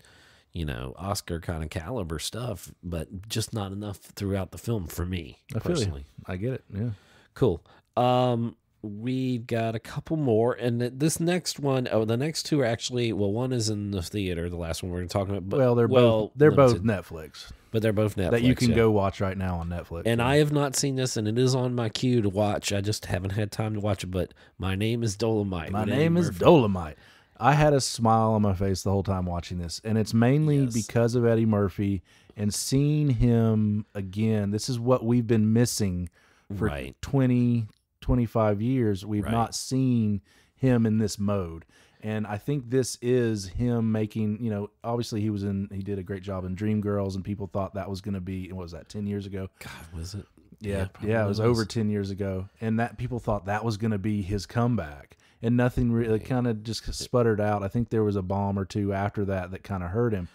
Speaker 1: you know, Oscar kind of caliber stuff, but just not enough throughout the film for me
Speaker 2: I
Speaker 1: personally.
Speaker 2: I get it. Yeah.
Speaker 1: Cool. Um, we've got a couple more, and this next one, oh, the next two are actually well, one is in the theater, the last one we're going to talk about. But,
Speaker 2: Well, they're
Speaker 1: well,
Speaker 2: both they're
Speaker 1: limited,
Speaker 2: both Netflix
Speaker 1: but they're both Netflix
Speaker 2: that you can
Speaker 1: yeah.
Speaker 2: go watch right now on Netflix.
Speaker 1: And I have not seen this, and it is on my queue to watch. I just haven't had time to watch it. But my name is Dolemite.
Speaker 2: My name is Dolemite. I had a smile on my face the whole time watching this, and it's mainly
Speaker 1: Yes.
Speaker 2: because of Eddie Murphy and seeing him again. This is what we've been missing for
Speaker 1: Right.
Speaker 2: 20, 25 years. We've
Speaker 1: Right.
Speaker 2: not seen him in this mode. And I think this is him making, you know, obviously he was in, he did a great job in Dreamgirls, and people thought that was going to be, what was that, 10 years ago?
Speaker 1: God, was it?
Speaker 2: Yeah,
Speaker 1: probably
Speaker 2: yeah, it was, over ten years ago, and that people thought that was going to be his comeback, and nothing really kind of just sputtered out. I think there was a bomb or two after that that kind of hurt him,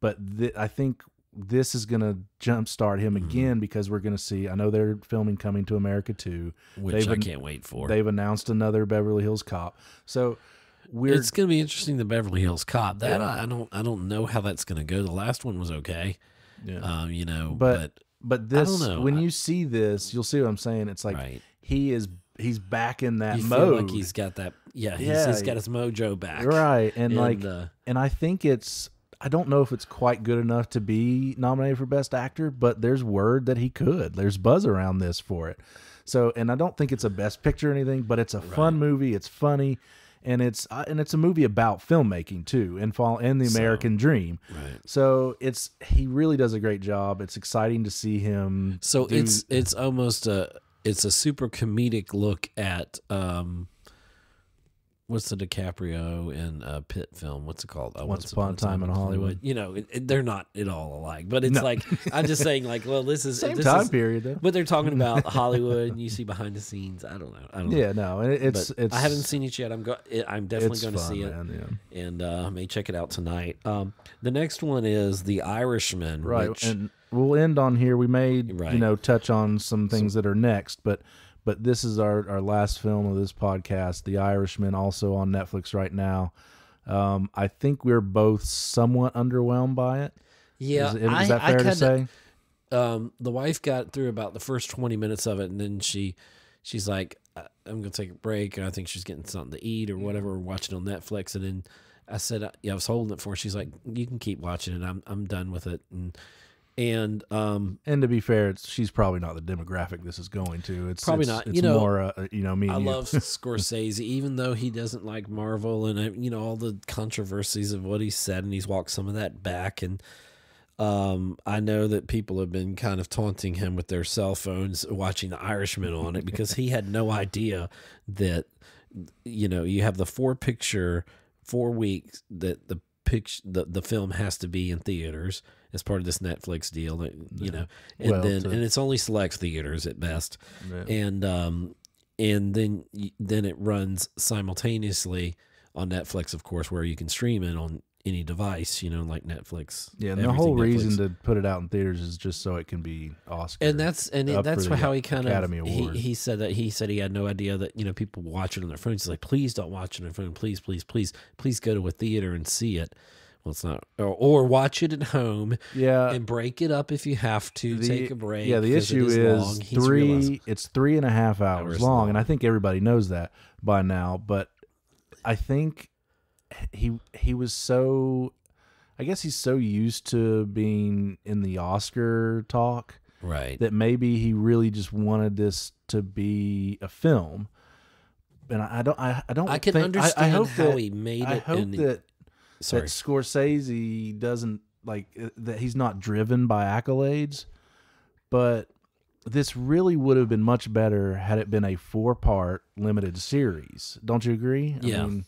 Speaker 2: but th- I think this is going to jumpstart him
Speaker 1: Mm-hmm.
Speaker 2: again because we're going to see. I know they're filming Coming to America too.
Speaker 1: Which
Speaker 2: They've
Speaker 1: I
Speaker 2: an-
Speaker 1: can't wait for.
Speaker 2: They've announced another Beverly Hills Cop, so we're
Speaker 1: it's going to be interesting. The Beverly Hills Cop. That
Speaker 2: Yeah.
Speaker 1: I, I don't. I don't know how that's going to go. The last one was okay.
Speaker 2: Yeah.
Speaker 1: Um, you know,
Speaker 2: But- but this
Speaker 1: know.
Speaker 2: when
Speaker 1: I-
Speaker 2: you see this, you'll see what I'm saying. It's like
Speaker 1: right.
Speaker 2: he is he's back in that
Speaker 1: you
Speaker 2: mode.
Speaker 1: like he's got that. Yeah, he's,
Speaker 2: Yeah.
Speaker 1: he's got his mojo back.
Speaker 2: right, and, like
Speaker 1: uh,
Speaker 2: and I think it's I don't know if it's quite good enough to be nominated for best actor, but there's word that he could. There's buzz around this for it. So, and I don't think it's a best picture or anything, but it's a fun movie. It's funny, and it's uh, and it's a movie about filmmaking too, and fall and the
Speaker 1: So-
Speaker 2: American dream.
Speaker 1: right.
Speaker 2: So it's he really does a great job. It's exciting to see him.
Speaker 1: So
Speaker 2: do-
Speaker 1: it's it's almost a it's a super comedic look at um what's the DiCaprio and uh, Pitt film? What's it called? Uh,
Speaker 2: Once Upon a Time in Hollywood.
Speaker 1: You know, it, it- they're not at all alike, but it's
Speaker 2: No.
Speaker 1: like I'm just saying, like, well, this is *laughs*
Speaker 2: same
Speaker 1: this
Speaker 2: time
Speaker 1: is-
Speaker 2: period though.
Speaker 1: But they're talking about *laughs* Hollywood, and you see behind the scenes. I don't know. I don't know.
Speaker 2: Yeah, no, it's it's
Speaker 1: I haven't seen it yet. I'm go- I'm definitely going to see it,
Speaker 2: man, yeah.
Speaker 1: and uh, I may check it out tonight. Um, the next one is The Irishman,
Speaker 2: right
Speaker 1: Which,
Speaker 2: and we'll end on here we may
Speaker 1: Right.
Speaker 2: you know touch on some things that are next but but this is our our last film of this podcast the irishman also on netflix right now. Um i think we're both somewhat underwhelmed by it.
Speaker 1: Yeah,
Speaker 2: is, is
Speaker 1: I,
Speaker 2: that fair to
Speaker 1: kinda-
Speaker 2: say?
Speaker 1: um, the wife got through about the first 20 minutes of it and then she she's like "I- i'm gonna take a break and i think she's getting something to eat or whatever we're watching on netflix. And then i said yeah i was holding it for her. She's like you can keep watching it. I'm, I'm done with it. And and um
Speaker 2: and to be fair it's, she's probably not the demographic this is going to it's
Speaker 1: Probably
Speaker 2: it's-
Speaker 1: not.
Speaker 2: it's
Speaker 1: You know,
Speaker 2: more uh, you know me
Speaker 1: I
Speaker 2: you.
Speaker 1: love *laughs* Scorsese, even though he doesn't like Marvel and uh, you know all the controversies of what he said, and he's walked some of that back. And um, I know that people have been kind of taunting him with their cell phones watching The Irishman on it because he had no idea that you know you have the four picture four weeks that the picture the, the film has to be in theaters as part of this Netflix deal. that, You know, and
Speaker 2: Well,
Speaker 1: then
Speaker 2: to-
Speaker 1: and it's only select theaters at best
Speaker 2: Yeah.
Speaker 1: and um and then then it runs simultaneously on Netflix, of course, where you can stream it on any device, you know, like Netflix.
Speaker 2: yeah and the whole
Speaker 1: Netflix.
Speaker 2: reason to put it out in theaters is just so it can be oscar
Speaker 1: and that's and it, that's how he kind
Speaker 2: Academy
Speaker 1: of he,
Speaker 2: Award.
Speaker 1: he said that he said he had no idea that you know people watch it on their phones. He's like, please don't watch it on your phone. Please, please, please, please go to a theater and see it. Well, it's not, or, or watch it at home
Speaker 2: yeah
Speaker 1: and break it up if you have to.
Speaker 2: the-
Speaker 1: take a break.
Speaker 2: Yeah, the issue
Speaker 1: is,
Speaker 2: is,
Speaker 1: long. He's realized-
Speaker 2: three. It's three and a half hours,
Speaker 1: Hours
Speaker 2: long, and. I think everybody knows that by now. But I think he he was so. I guess he's so used to being in the Oscar talk
Speaker 1: right.
Speaker 2: that maybe he really just wanted this to be a film. And I, don't. I, I don't.
Speaker 1: I can
Speaker 2: think,
Speaker 1: understand
Speaker 2: I, I hope
Speaker 1: how
Speaker 2: that,
Speaker 1: he made it.
Speaker 2: I
Speaker 1: hope
Speaker 2: that
Speaker 1: sorry.
Speaker 2: that Scorsese doesn't like uh, that he's not driven by accolades, but this really would have been much better had it been a four part limited series. Don't you agree?
Speaker 1: Yeah.
Speaker 2: I mean,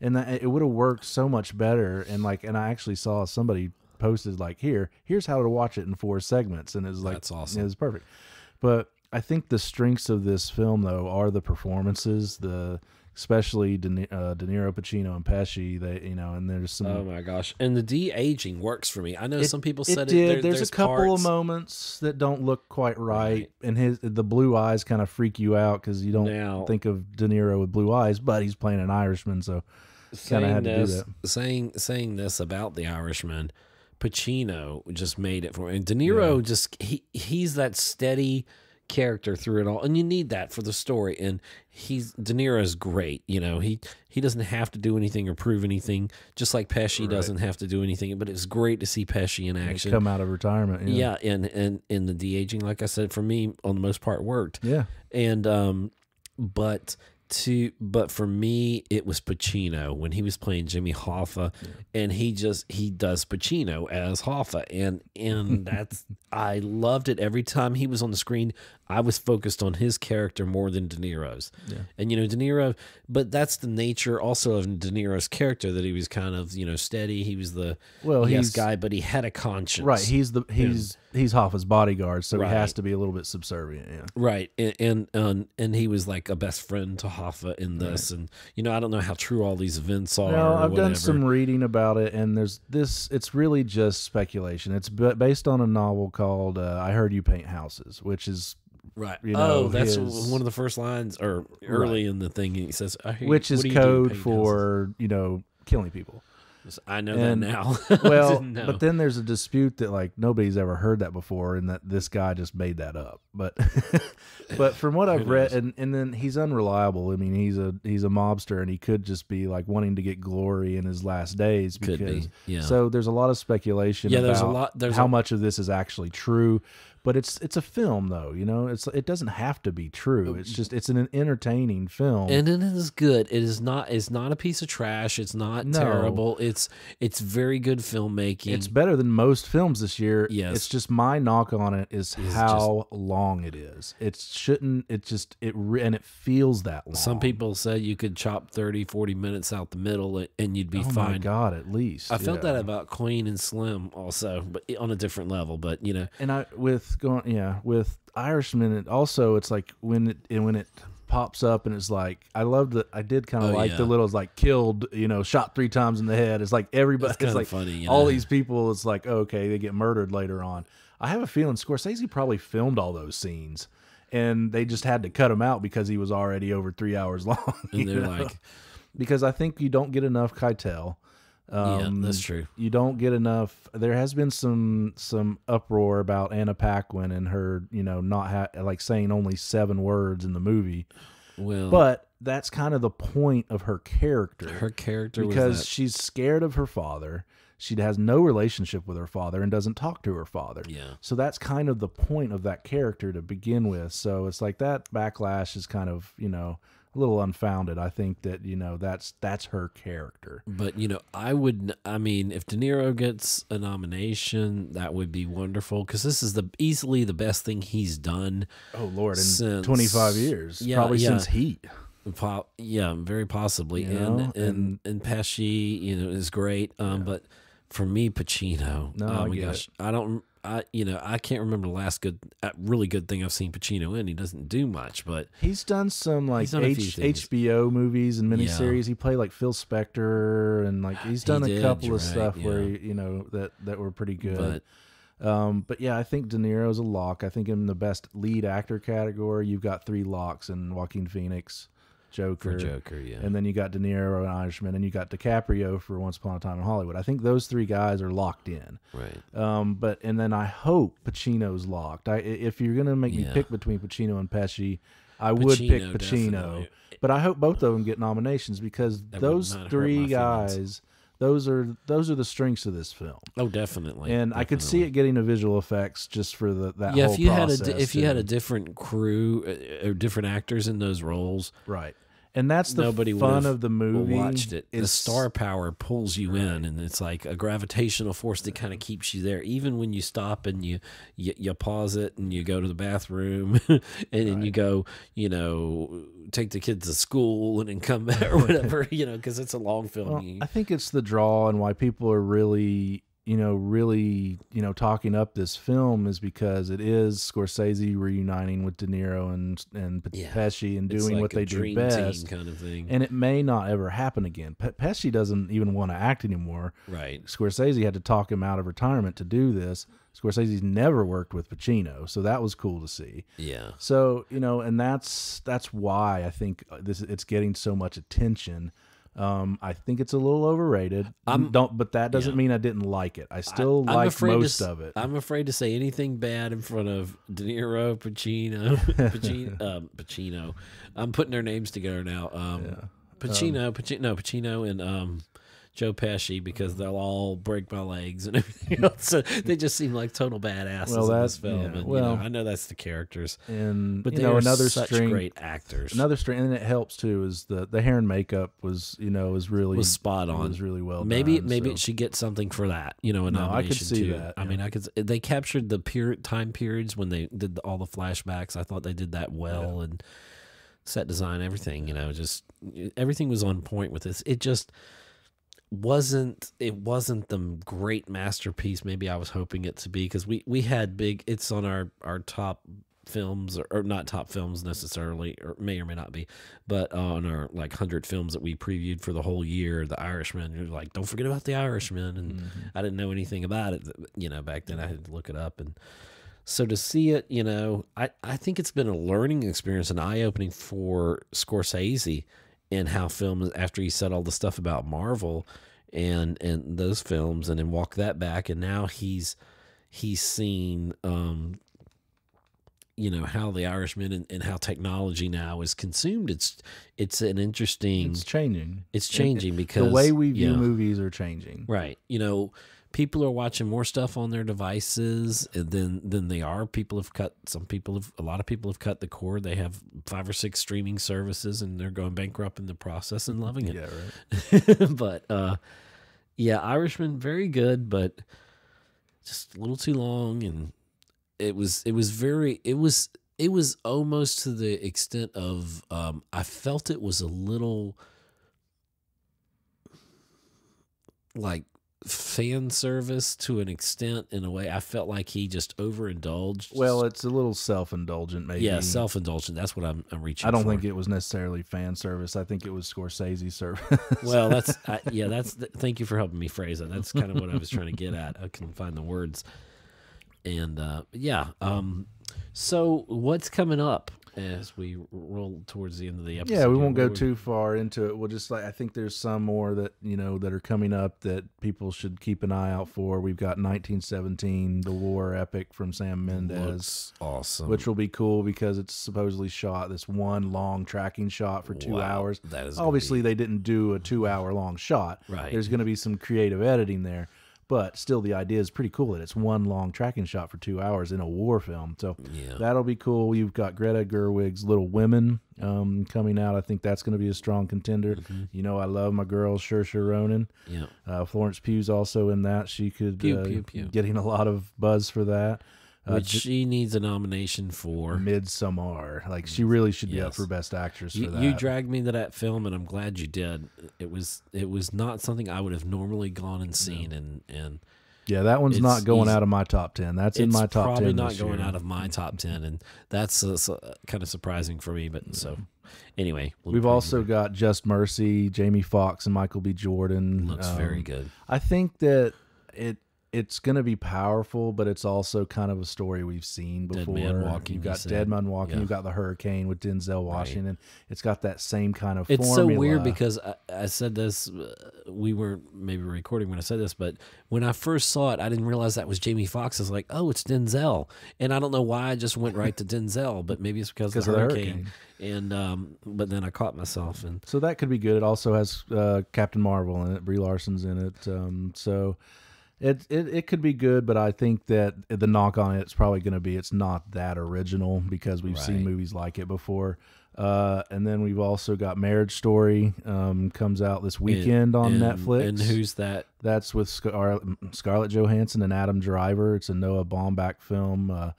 Speaker 2: and that it would have worked so much better. And like, and I actually saw somebody posted like, here, here's how to watch it in four segments, and it was like,
Speaker 1: That's awesome.
Speaker 2: It was perfect. But I think the strengths of this film though are the performances, the especially De, uh, De Niro, Pacino, and Pesci. They, you know, and there's some.
Speaker 1: Oh my gosh! And the de aging works for me. I know
Speaker 2: It-
Speaker 1: some people
Speaker 2: it
Speaker 1: said
Speaker 2: did.
Speaker 1: it. there-
Speaker 2: there's, a couple
Speaker 1: parts-
Speaker 2: of moments that don't look quite right,
Speaker 1: Right.
Speaker 2: and his the blue eyes kind of freak you out because you don't
Speaker 1: Now-
Speaker 2: think of De Niro with blue eyes, but he's playing an Irishman, so kind of
Speaker 1: saying
Speaker 2: had to do that.
Speaker 1: saying saying this about the Irishman, Pacino just made it for me. And De Niro just he he's that steady character through it all, and you need that for the story. And he's De Niro's great. You know he he doesn't have to do anything or prove anything, just like Pesci doesn't have to do anything. But it's great to see Pesci in action.
Speaker 2: come out of retirement. Yeah,
Speaker 1: yeah, and and and the de aging, like I said, for me on the most part worked
Speaker 2: yeah.
Speaker 1: and um but to but for me it was Pacino when he was playing Jimmy Hoffa and he just he does Pacino as Hoffa. And and *laughs* that's I loved it every time he was on the screen I was focused on his character more than De Niro's and you know De Niro but that's the nature also of De Niro's character that he was kind of you know steady he was the
Speaker 2: Well,
Speaker 1: yes
Speaker 2: he's-
Speaker 1: guy but he had a conscience
Speaker 2: Right, he's the he's he's Hoffa's bodyguard, so
Speaker 1: Right.
Speaker 2: he has to be a little bit subservient. Yeah.
Speaker 1: Right, and and and, and he was like a best friend to Hoffa in this, and you know I don't know how true all these events are.
Speaker 2: No, I've
Speaker 1: whatever.
Speaker 2: done some reading about it, and there's this. It's really just speculation. It's based on a novel called uh, "I Heard You Paint Houses," which is
Speaker 1: right.
Speaker 2: you
Speaker 1: oh, that's
Speaker 2: his-
Speaker 1: one of the first lines, or early in the thing. He says,
Speaker 2: which is
Speaker 1: do you do,
Speaker 2: code for you know killing people.
Speaker 1: I know
Speaker 2: and-
Speaker 1: that now. *laughs*
Speaker 2: Well,
Speaker 1: know.
Speaker 2: but then there's a dispute that like nobody's ever heard that before, and that this guy just made that up. But *laughs* but from what *laughs* I've read, and and then he's unreliable. I mean, he's a he's a mobster, and he could just be like wanting to get glory in his last days.
Speaker 1: Could be,
Speaker 2: Because
Speaker 1: yeah.
Speaker 2: So there's a lot of speculation.
Speaker 1: Yeah, there's a lot- there's
Speaker 2: how
Speaker 1: a-
Speaker 2: much of this is actually true. But it's it's a film though, you know. It's it doesn't have to be true. It's just it's an entertaining film.
Speaker 1: and it is good. It is not. It's not a piece of trash. It's not
Speaker 2: No.
Speaker 1: terrible. It's it's very good filmmaking.
Speaker 2: It's better than most films this year.
Speaker 1: Yes.
Speaker 2: It's just my knock on it is how long it is. It shouldn't it just it and it feels that long.
Speaker 1: Some people said you could chop 30, 40 minutes out the middle and you'd be
Speaker 2: Oh
Speaker 1: fine.
Speaker 2: my god, at least.
Speaker 1: I felt that about Queen and Slim also, but on a different level. But you know,
Speaker 2: And I with going yeah, with Irishman it also it's like when it and when it pops up and it's like I love that I did kind of
Speaker 1: Oh,
Speaker 2: like
Speaker 1: yeah.
Speaker 2: the little it's like killed, you know, shot three times in the head. It's like everybody
Speaker 1: It's
Speaker 2: like
Speaker 1: funny,
Speaker 2: all
Speaker 1: know?
Speaker 2: these people it's like oh, okay, they get murdered later on. I have a feeling Scorsese probably filmed all those scenes and they just had to cut him out because he was already over 3 hours *laughs* long.
Speaker 1: and they're
Speaker 2: know?
Speaker 1: like,
Speaker 2: because I think you don't get enough Keitel.
Speaker 1: Yeah,
Speaker 2: Um,
Speaker 1: that's true.
Speaker 2: you don't get enough there has been some some uproar about anna paquin and her you know not ha- like saying only seven words in the movie.
Speaker 1: Well,
Speaker 2: but that's kind of the point of her character.
Speaker 1: Her character
Speaker 2: because she's scared of her father. She has no relationship with her father and doesn't talk to her father.
Speaker 1: Yeah,
Speaker 2: so that's kind of the point of that character to begin with. So it's like that backlash is kind of you know a little unfounded i think that you know that's that's her character
Speaker 1: but you know, I would. I mean, if De Niro gets a nomination, that would be wonderful because this is the easily the best thing he's done.
Speaker 2: Oh Lord, in
Speaker 1: Since-
Speaker 2: 25 years,
Speaker 1: Yeah,
Speaker 2: probably
Speaker 1: yeah.
Speaker 2: since Heat.
Speaker 1: Po- yeah, very possibly.
Speaker 2: You
Speaker 1: and,
Speaker 2: know,
Speaker 1: and and Pesci, you know, is great. Um, but for me, Pacino.
Speaker 2: No,
Speaker 1: oh
Speaker 2: I
Speaker 1: my gosh, I don't. I you know I can't remember the last good, uh, really good thing I've seen Pacino in. He doesn't do much, but
Speaker 2: He's done some like
Speaker 1: done
Speaker 2: H- HBO movies and
Speaker 1: Yeah.
Speaker 2: miniseries. He played like Phil Spector and like he's
Speaker 1: He
Speaker 2: done a
Speaker 1: did,
Speaker 2: couple
Speaker 1: you're
Speaker 2: of
Speaker 1: right,
Speaker 2: stuff where you know that that were pretty good.
Speaker 1: but
Speaker 2: um, but yeah, I think De Niro's a lock. I think in the best lead actor category, you've got three locks in Joaquin Phoenix, Joker,
Speaker 1: for Joker, yeah,
Speaker 2: and then you got De Niro and Irishman, and you got DiCaprio for Once Upon a Time in Hollywood. I think those three guys are locked in.
Speaker 1: right.
Speaker 2: Um, but and then I hope Pacino's locked. I, if you're gonna make me pick between Pacino and Pesci, I would pick
Speaker 1: Pacino,
Speaker 2: Pacino.
Speaker 1: definitely.
Speaker 2: But I hope both of them get nominations because
Speaker 1: That
Speaker 2: those three guys, those are those are the strengths of this film.
Speaker 1: Oh, definitely.
Speaker 2: And I could see it getting a visual effects just for the that
Speaker 1: Yeah,
Speaker 2: whole
Speaker 1: if you had a if you had a different crew uh, or different actors in those roles,
Speaker 2: right. And that's the
Speaker 1: nobody
Speaker 2: fun of the movie.
Speaker 1: watched it. The star power pulls you in, and it's like a gravitational force that kind of keeps you there. Even when you stop and you you, you pause it and you go to the bathroom, *laughs* and then you go, you know, take the kids to school and then come *laughs* back or whatever, you know, because it's a long film.
Speaker 2: Well, I think it's the draw and why people are really you know, really, you know, talking up this film is because it is Scorsese reuniting with De Niro and and
Speaker 1: Yeah.
Speaker 2: Pesci and doing
Speaker 1: like
Speaker 2: what they do best.
Speaker 1: kind of thing.
Speaker 2: And it may not ever happen again. Pe- Pesci doesn't even want to act anymore.
Speaker 1: right.
Speaker 2: Scorsese had to talk him out of retirement to do this. Scorsese's never worked with Pacino, so that was cool to see.
Speaker 1: Yeah.
Speaker 2: So you know, and that's that's why I think this it's getting so much attention. Um, I think it's a little overrated.
Speaker 1: I'm-
Speaker 2: Don't, but that doesn't
Speaker 1: yeah.
Speaker 2: mean I didn't like it. I still
Speaker 1: I'm
Speaker 2: like
Speaker 1: afraid to
Speaker 2: most of it.
Speaker 1: I'm afraid to say anything bad in front of De Niro, Pacino, *laughs* Pacino, um, Pacino. I'm putting their names together now. Um, Pacino, Pacino, no, Pacino, and um, Joe Pesci because mm-hmm. they'll all break my legs and *laughs* everything else. So they just seem like total badasses
Speaker 2: Well,
Speaker 1: in this film.
Speaker 2: yeah,
Speaker 1: and, you
Speaker 2: well-
Speaker 1: know, I know that's the characters,
Speaker 2: and
Speaker 1: but they
Speaker 2: know
Speaker 1: are
Speaker 2: another
Speaker 1: such
Speaker 2: string,
Speaker 1: great actors.
Speaker 2: another string, and it helps too is the the hair and makeup was you know was really
Speaker 1: was spot on.
Speaker 2: was really well.
Speaker 1: maybe
Speaker 2: done,
Speaker 1: maybe
Speaker 2: so.
Speaker 1: it should get something for that. You know, a
Speaker 2: No, I could see
Speaker 1: too.
Speaker 2: that,
Speaker 1: I mean, I could. They captured the period time periods when they did all the flashbacks. I thought they did that well and set design, everything. You know, just everything was on point with this. It just wasn't it wasn't the great masterpiece maybe I was hoping it to be because we we had big it's on our our top films or, or not top films necessarily or may or may not be but on our like 100 films that we previewed for the whole year the irishman you're like don't forget about the irishman and mm-hmm. i didn't know anything about it you know back then i had to look it up and so to see it you know i, I think it's been a learning experience an eye-opening for scorsese and how films after he said all the stuff about marvel and and those films and then walk that back and now he's he's seen um you know how the irishman and, and how technology now is consumed it's it's an interesting
Speaker 2: it's changing.
Speaker 1: it's,
Speaker 2: changing.
Speaker 1: because
Speaker 2: the way we view movies are changing.
Speaker 1: Right. You know, people are watching more stuff on their devices than than they are. People have cut some people have a lot of people have cut the cord. They have five or six streaming services and they're going bankrupt in the process and loving it.
Speaker 2: Yeah, right. *laughs*
Speaker 1: but uh yeah, Irishman very good, but just a little too long and it was it was very it was it was almost to the extent of um I felt it was a little like fan service to an extent in a way I felt like he just overindulged.
Speaker 2: Well, it's a little self-indulgent, maybe.
Speaker 1: yeah, self-indulgent. That's what I'm, I'm reaching
Speaker 2: I don't
Speaker 1: for.
Speaker 2: think it was necessarily fan service. I think it was Scorsese service.
Speaker 1: Well, that's *laughs* I, yeah. That's th- thank you for helping me phrase it. That's kind of what I was trying to get at. I can find the words, and uh, yeah. Um, so what's coming up as we roll towards the end of the episode?
Speaker 2: yeah, we won't go too far into it. We'll just like I think there's some more that you know that are coming up that people should keep an eye out for. We've got 1917, the war epic from Sam Mendes.
Speaker 1: Looks awesome.
Speaker 2: Which will be cool because it's supposedly shot this one long tracking shot for two
Speaker 1: Wow,
Speaker 2: hours.
Speaker 1: that is
Speaker 2: obviously they didn't do a two hour long shot.
Speaker 1: Right.
Speaker 2: There's going to be some creative editing there, but still the idea is pretty cool that it's one long tracking shot for two hours in a war film. So
Speaker 1: Yeah.
Speaker 2: that'll be cool. You've got Greta Gerwig's Little Women um, coming out. I think that's going to be a strong contender.
Speaker 1: Mm-hmm.
Speaker 2: You know, I love my girl Saoirse Ronan.
Speaker 1: yeah.
Speaker 2: Uh, Florence Pugh's also in that. She could
Speaker 1: Pew,
Speaker 2: uh,
Speaker 1: pew, pew.
Speaker 2: getting a lot of buzz for that. Uh,
Speaker 1: Which she needs a nomination for.
Speaker 2: Midsommar. Like she really should be up for best actress
Speaker 1: You,
Speaker 2: for that.
Speaker 1: you dragged me to that film, and I'm glad you did. It was it was not something I would have normally gone and seen, and and
Speaker 2: yeah, that one's not going out of my top ten. That's in my top
Speaker 1: probably
Speaker 2: ten.
Speaker 1: not
Speaker 2: this
Speaker 1: going
Speaker 2: year.
Speaker 1: out of my top 10 and that's uh, kind of surprising for me but so anyway
Speaker 2: We've also
Speaker 1: there.
Speaker 2: got Just Mercy, Jamie Foxx, and Michael B. Jordan.
Speaker 1: looks
Speaker 2: Um,
Speaker 1: very good
Speaker 2: I think that it it's going to be powerful, but it's also kind of a story we've seen
Speaker 1: Dead
Speaker 2: before.
Speaker 1: Man Walking,
Speaker 2: You've got
Speaker 1: said.
Speaker 2: Dead Man Walking.
Speaker 1: Yeah.
Speaker 2: You've got the Hurricane with Denzel Washington. It's got that same kind of.
Speaker 1: it's so weird because I, I said this uh, we weren't maybe recording when I said this but when I first saw it I didn't realize that was Jamie Foxx I was like oh it's Denzel and I don't know why I just went right to Denzel but maybe it's because of the
Speaker 2: of the
Speaker 1: hurricane. and um but then I caught myself and
Speaker 2: So that could be good. It also has uh, Captain Marvel in it. Brie Larson's in it. Um, so it, it it could be good, but I think that the knock on it is probably going to be it's not that original because we've seen movies like it before. Uh, and then we've also got Marriage Story um, comes out this weekend on
Speaker 1: and-
Speaker 2: Netflix.
Speaker 1: and who's that
Speaker 2: That's with Scar- Scarlett Johansson and Adam Driver. It's a Noah Baumbach film. Uh,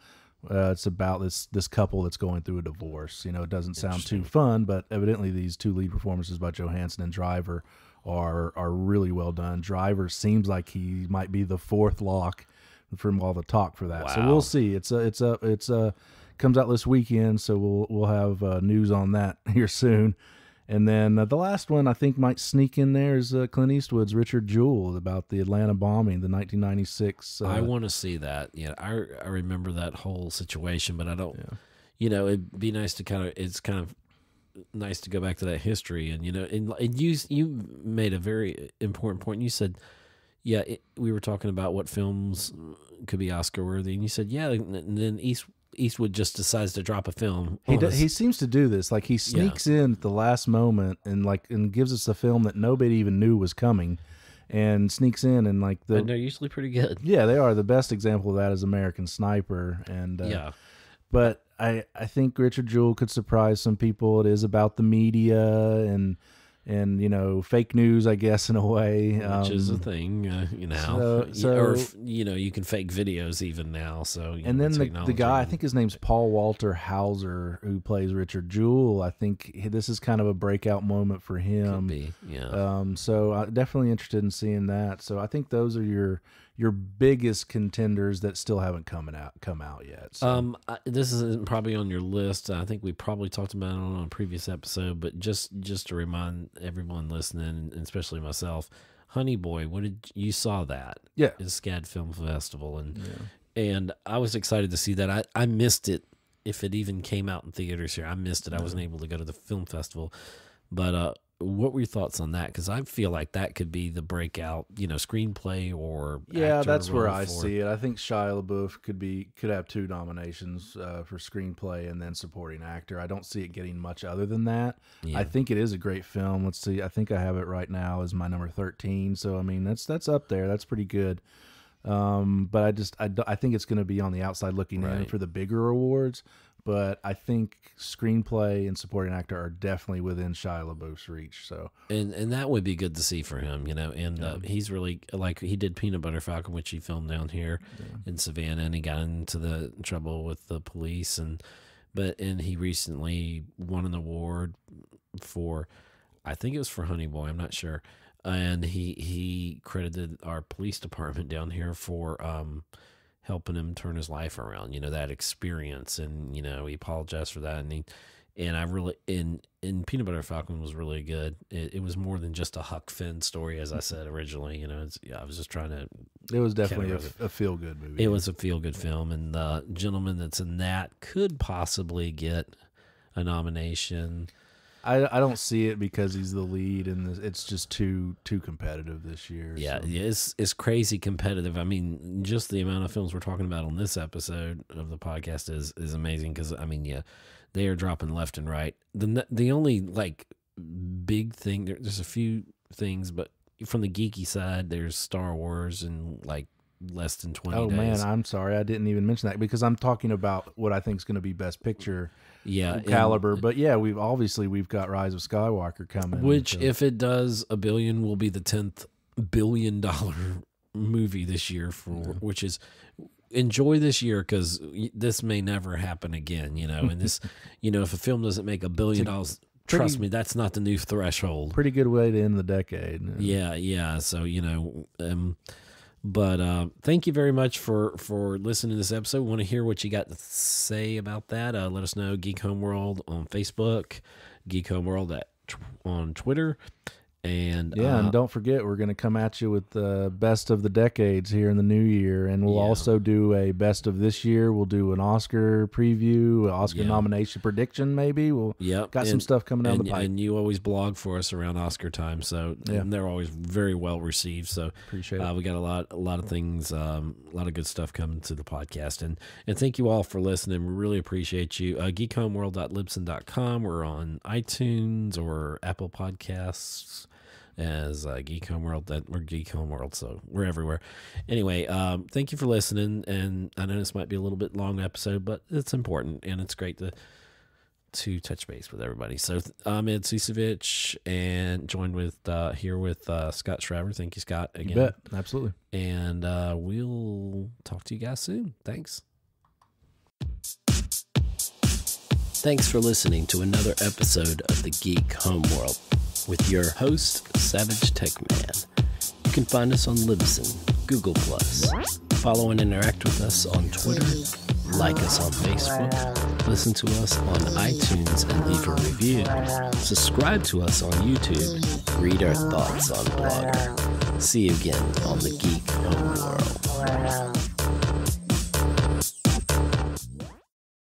Speaker 2: uh, it's about this this couple that's going through a divorce. You know, it doesn't sound too fun, but evidently these two lead performances by Johansson and Driver are are really well done. Driver seems like he might be the fourth lock from all the talk for that. So we'll see. It's a it's a it's a comes out this weekend, so we'll we'll have uh, news on that *laughs* here soon. And then uh, the last one I think might sneak in there is uh, Clint Eastwood's Richard Jewell about the Atlanta bombing, the 1996. Uh,
Speaker 1: I want to see that. Yeah, I I remember that whole situation, but I don't. You know, it'd be nice to kind of. It's kind of nice to go back to that history, and you know, and, and you you made a very important point. You said, yeah, it, we were talking about what films could be Oscar worthy, and you said, yeah, and then East Eastwood just decides to drop a film.
Speaker 2: He
Speaker 1: on
Speaker 2: do,
Speaker 1: us.
Speaker 2: he seems to do this. Like he sneaks in at the last moment and like and gives us a film that nobody even knew was coming, and sneaks in and like the
Speaker 1: and they're usually pretty good.
Speaker 2: yeah they are the best example of that is American Sniper and uh,
Speaker 1: yeah,
Speaker 2: but I I think Richard Jewell could surprise some people. It is about the media and and you know fake news I guess in a way.
Speaker 1: which is a
Speaker 2: Um,
Speaker 1: thing, uh, you know.
Speaker 2: so- so-
Speaker 1: or you know, you can fake videos even now. So you
Speaker 2: and
Speaker 1: know,
Speaker 2: then the, the guy, I think his name's Paul Walter Hauser, who plays Richard Jewell. I think this is kind of a breakout moment for
Speaker 1: could
Speaker 2: him.
Speaker 1: be, yeah.
Speaker 2: Um, so I'm definitely interested in seeing that. So I think those are your your biggest contenders that still haven't come out come out yet. So,
Speaker 1: Um, I, this isn't probably on your list. I think we probably talked about it on a previous episode, but just just to remind everyone listening, and especially myself, Honey Boy, what did you saw that?
Speaker 2: yeah,
Speaker 1: Is SCAD Film Festival, and
Speaker 2: yeah.
Speaker 1: and I was excited to see that. I I missed it if it even came out in theaters here. I missed it. I wasn't able to go to the film festival, but uh. What were your thoughts on that? Because I feel like that could be the breakout, you know, screenplay or
Speaker 2: Yeah, that's where I
Speaker 1: for-
Speaker 2: see it. I think Shia LaBeouf could be could have two nominations uh, for screenplay and then supporting actor. I don't see it getting much other than that.
Speaker 1: Yeah.
Speaker 2: I think it is a great film. Let's see. I think I have it right now as my number thirteen. So I mean, that's that's up there. That's pretty good. Um, but I just I, I think it's going to be on the outside looking in for the bigger awards. But I think screenplay and supporting actor are definitely within Shia LaBeouf's reach. So
Speaker 1: and and that would be good to see for him, you know. And uh, he's really like he did Peanut Butter Falcon, which he filmed down here in Savannah, and he got into the trouble with the police, and but and he recently won an award for, I think it was for Honey Boy, I'm not sure, and he he credited our police department down here for um helping him turn his life around, you know that experience, and you know he apologized for that, and he and I really in in Peanut Butter Falcon was really good. It, it was more than just a Huck Finn story, as I mm-hmm. said originally. You know, it's, yeah, I was just trying to.
Speaker 2: it was definitely a, a feel good movie.
Speaker 1: It was a feel good film, and the gentleman that's in that could possibly get a nomination.
Speaker 2: I, I don't see it because he's the lead, and it's just too too competitive this year.
Speaker 1: Yeah,
Speaker 2: so.
Speaker 1: it's it's crazy competitive. I mean, just the amount of films we're talking about on this episode of the podcast is is amazing. Because I mean, yeah, they are dropping left and right. The the only like big thing there, there's a few things, but from the geeky side, there's Star Wars and like less than twenty.
Speaker 2: Oh
Speaker 1: days.
Speaker 2: man, I'm sorry, I didn't even mention that because I'm talking about what I think is going to be Best Picture
Speaker 1: yeah, and-
Speaker 2: caliber. But yeah, we've obviously we've got Rise of Skywalker coming,
Speaker 1: which
Speaker 2: so-
Speaker 1: if it does a billion will be the 10th billion dollar *laughs* movie this year for which is enjoy this year because this may never happen again you know and this *laughs* you know if a film doesn't make a billion dollars trust me that's not the new threshold
Speaker 2: pretty good way to end the decade.
Speaker 1: yeah yeah so you know um but uh, thank you very much for for listening to this episode. Want to hear what you got to say about that? Uh, let us know. Geek Home World on Facebook, Geek Home World at on Twitter, and
Speaker 2: Yeah,
Speaker 1: uh,
Speaker 2: and don't forget we're going to come at you with the best of the decades here in the new year, and we'll
Speaker 1: Yeah.
Speaker 2: also do a best of this year. We'll do an Oscar preview, Oscar
Speaker 1: Yeah.
Speaker 2: nomination prediction. Maybe we'll
Speaker 1: Yep,
Speaker 2: got some stuff coming down
Speaker 1: and,
Speaker 2: the pipe.
Speaker 1: and you always blog for us around Oscar time, so
Speaker 2: Yeah.
Speaker 1: and they're always very well received. So
Speaker 2: Appreciate
Speaker 1: uh,
Speaker 2: it.
Speaker 1: we got a lot, a lot of things, um, a lot of good stuff coming to the podcast, and and thank you all for listening. We really appreciate you. Uh, GeekHomeWorld.libsyn.com. We're on iTunes or Apple Podcasts as uh, Geek Home World. That we're Geek Home World, so we're everywhere. Anyway, um, thank you for listening, and I know this might be a little bit long episode, but it's important and it's great to to touch base with everybody. So th- I'm Ed Ciucevich and joined with uh, here with uh, Scott Schreiber. Thank you, Scott,
Speaker 2: You
Speaker 1: again.
Speaker 2: bet, absolutely.
Speaker 1: And uh, we'll talk to you guys soon. Thanks. Thanks for listening to another episode of the Geek Home World. With your host, Savage Tech Man. You can find us on Libsyn, Google Plus. Follow and interact with us on Twitter. Like us on Facebook. Listen to us on iTunes and leave a review. Subscribe to us on YouTube. Read our thoughts on Blogger. See you again on the Geek Home World.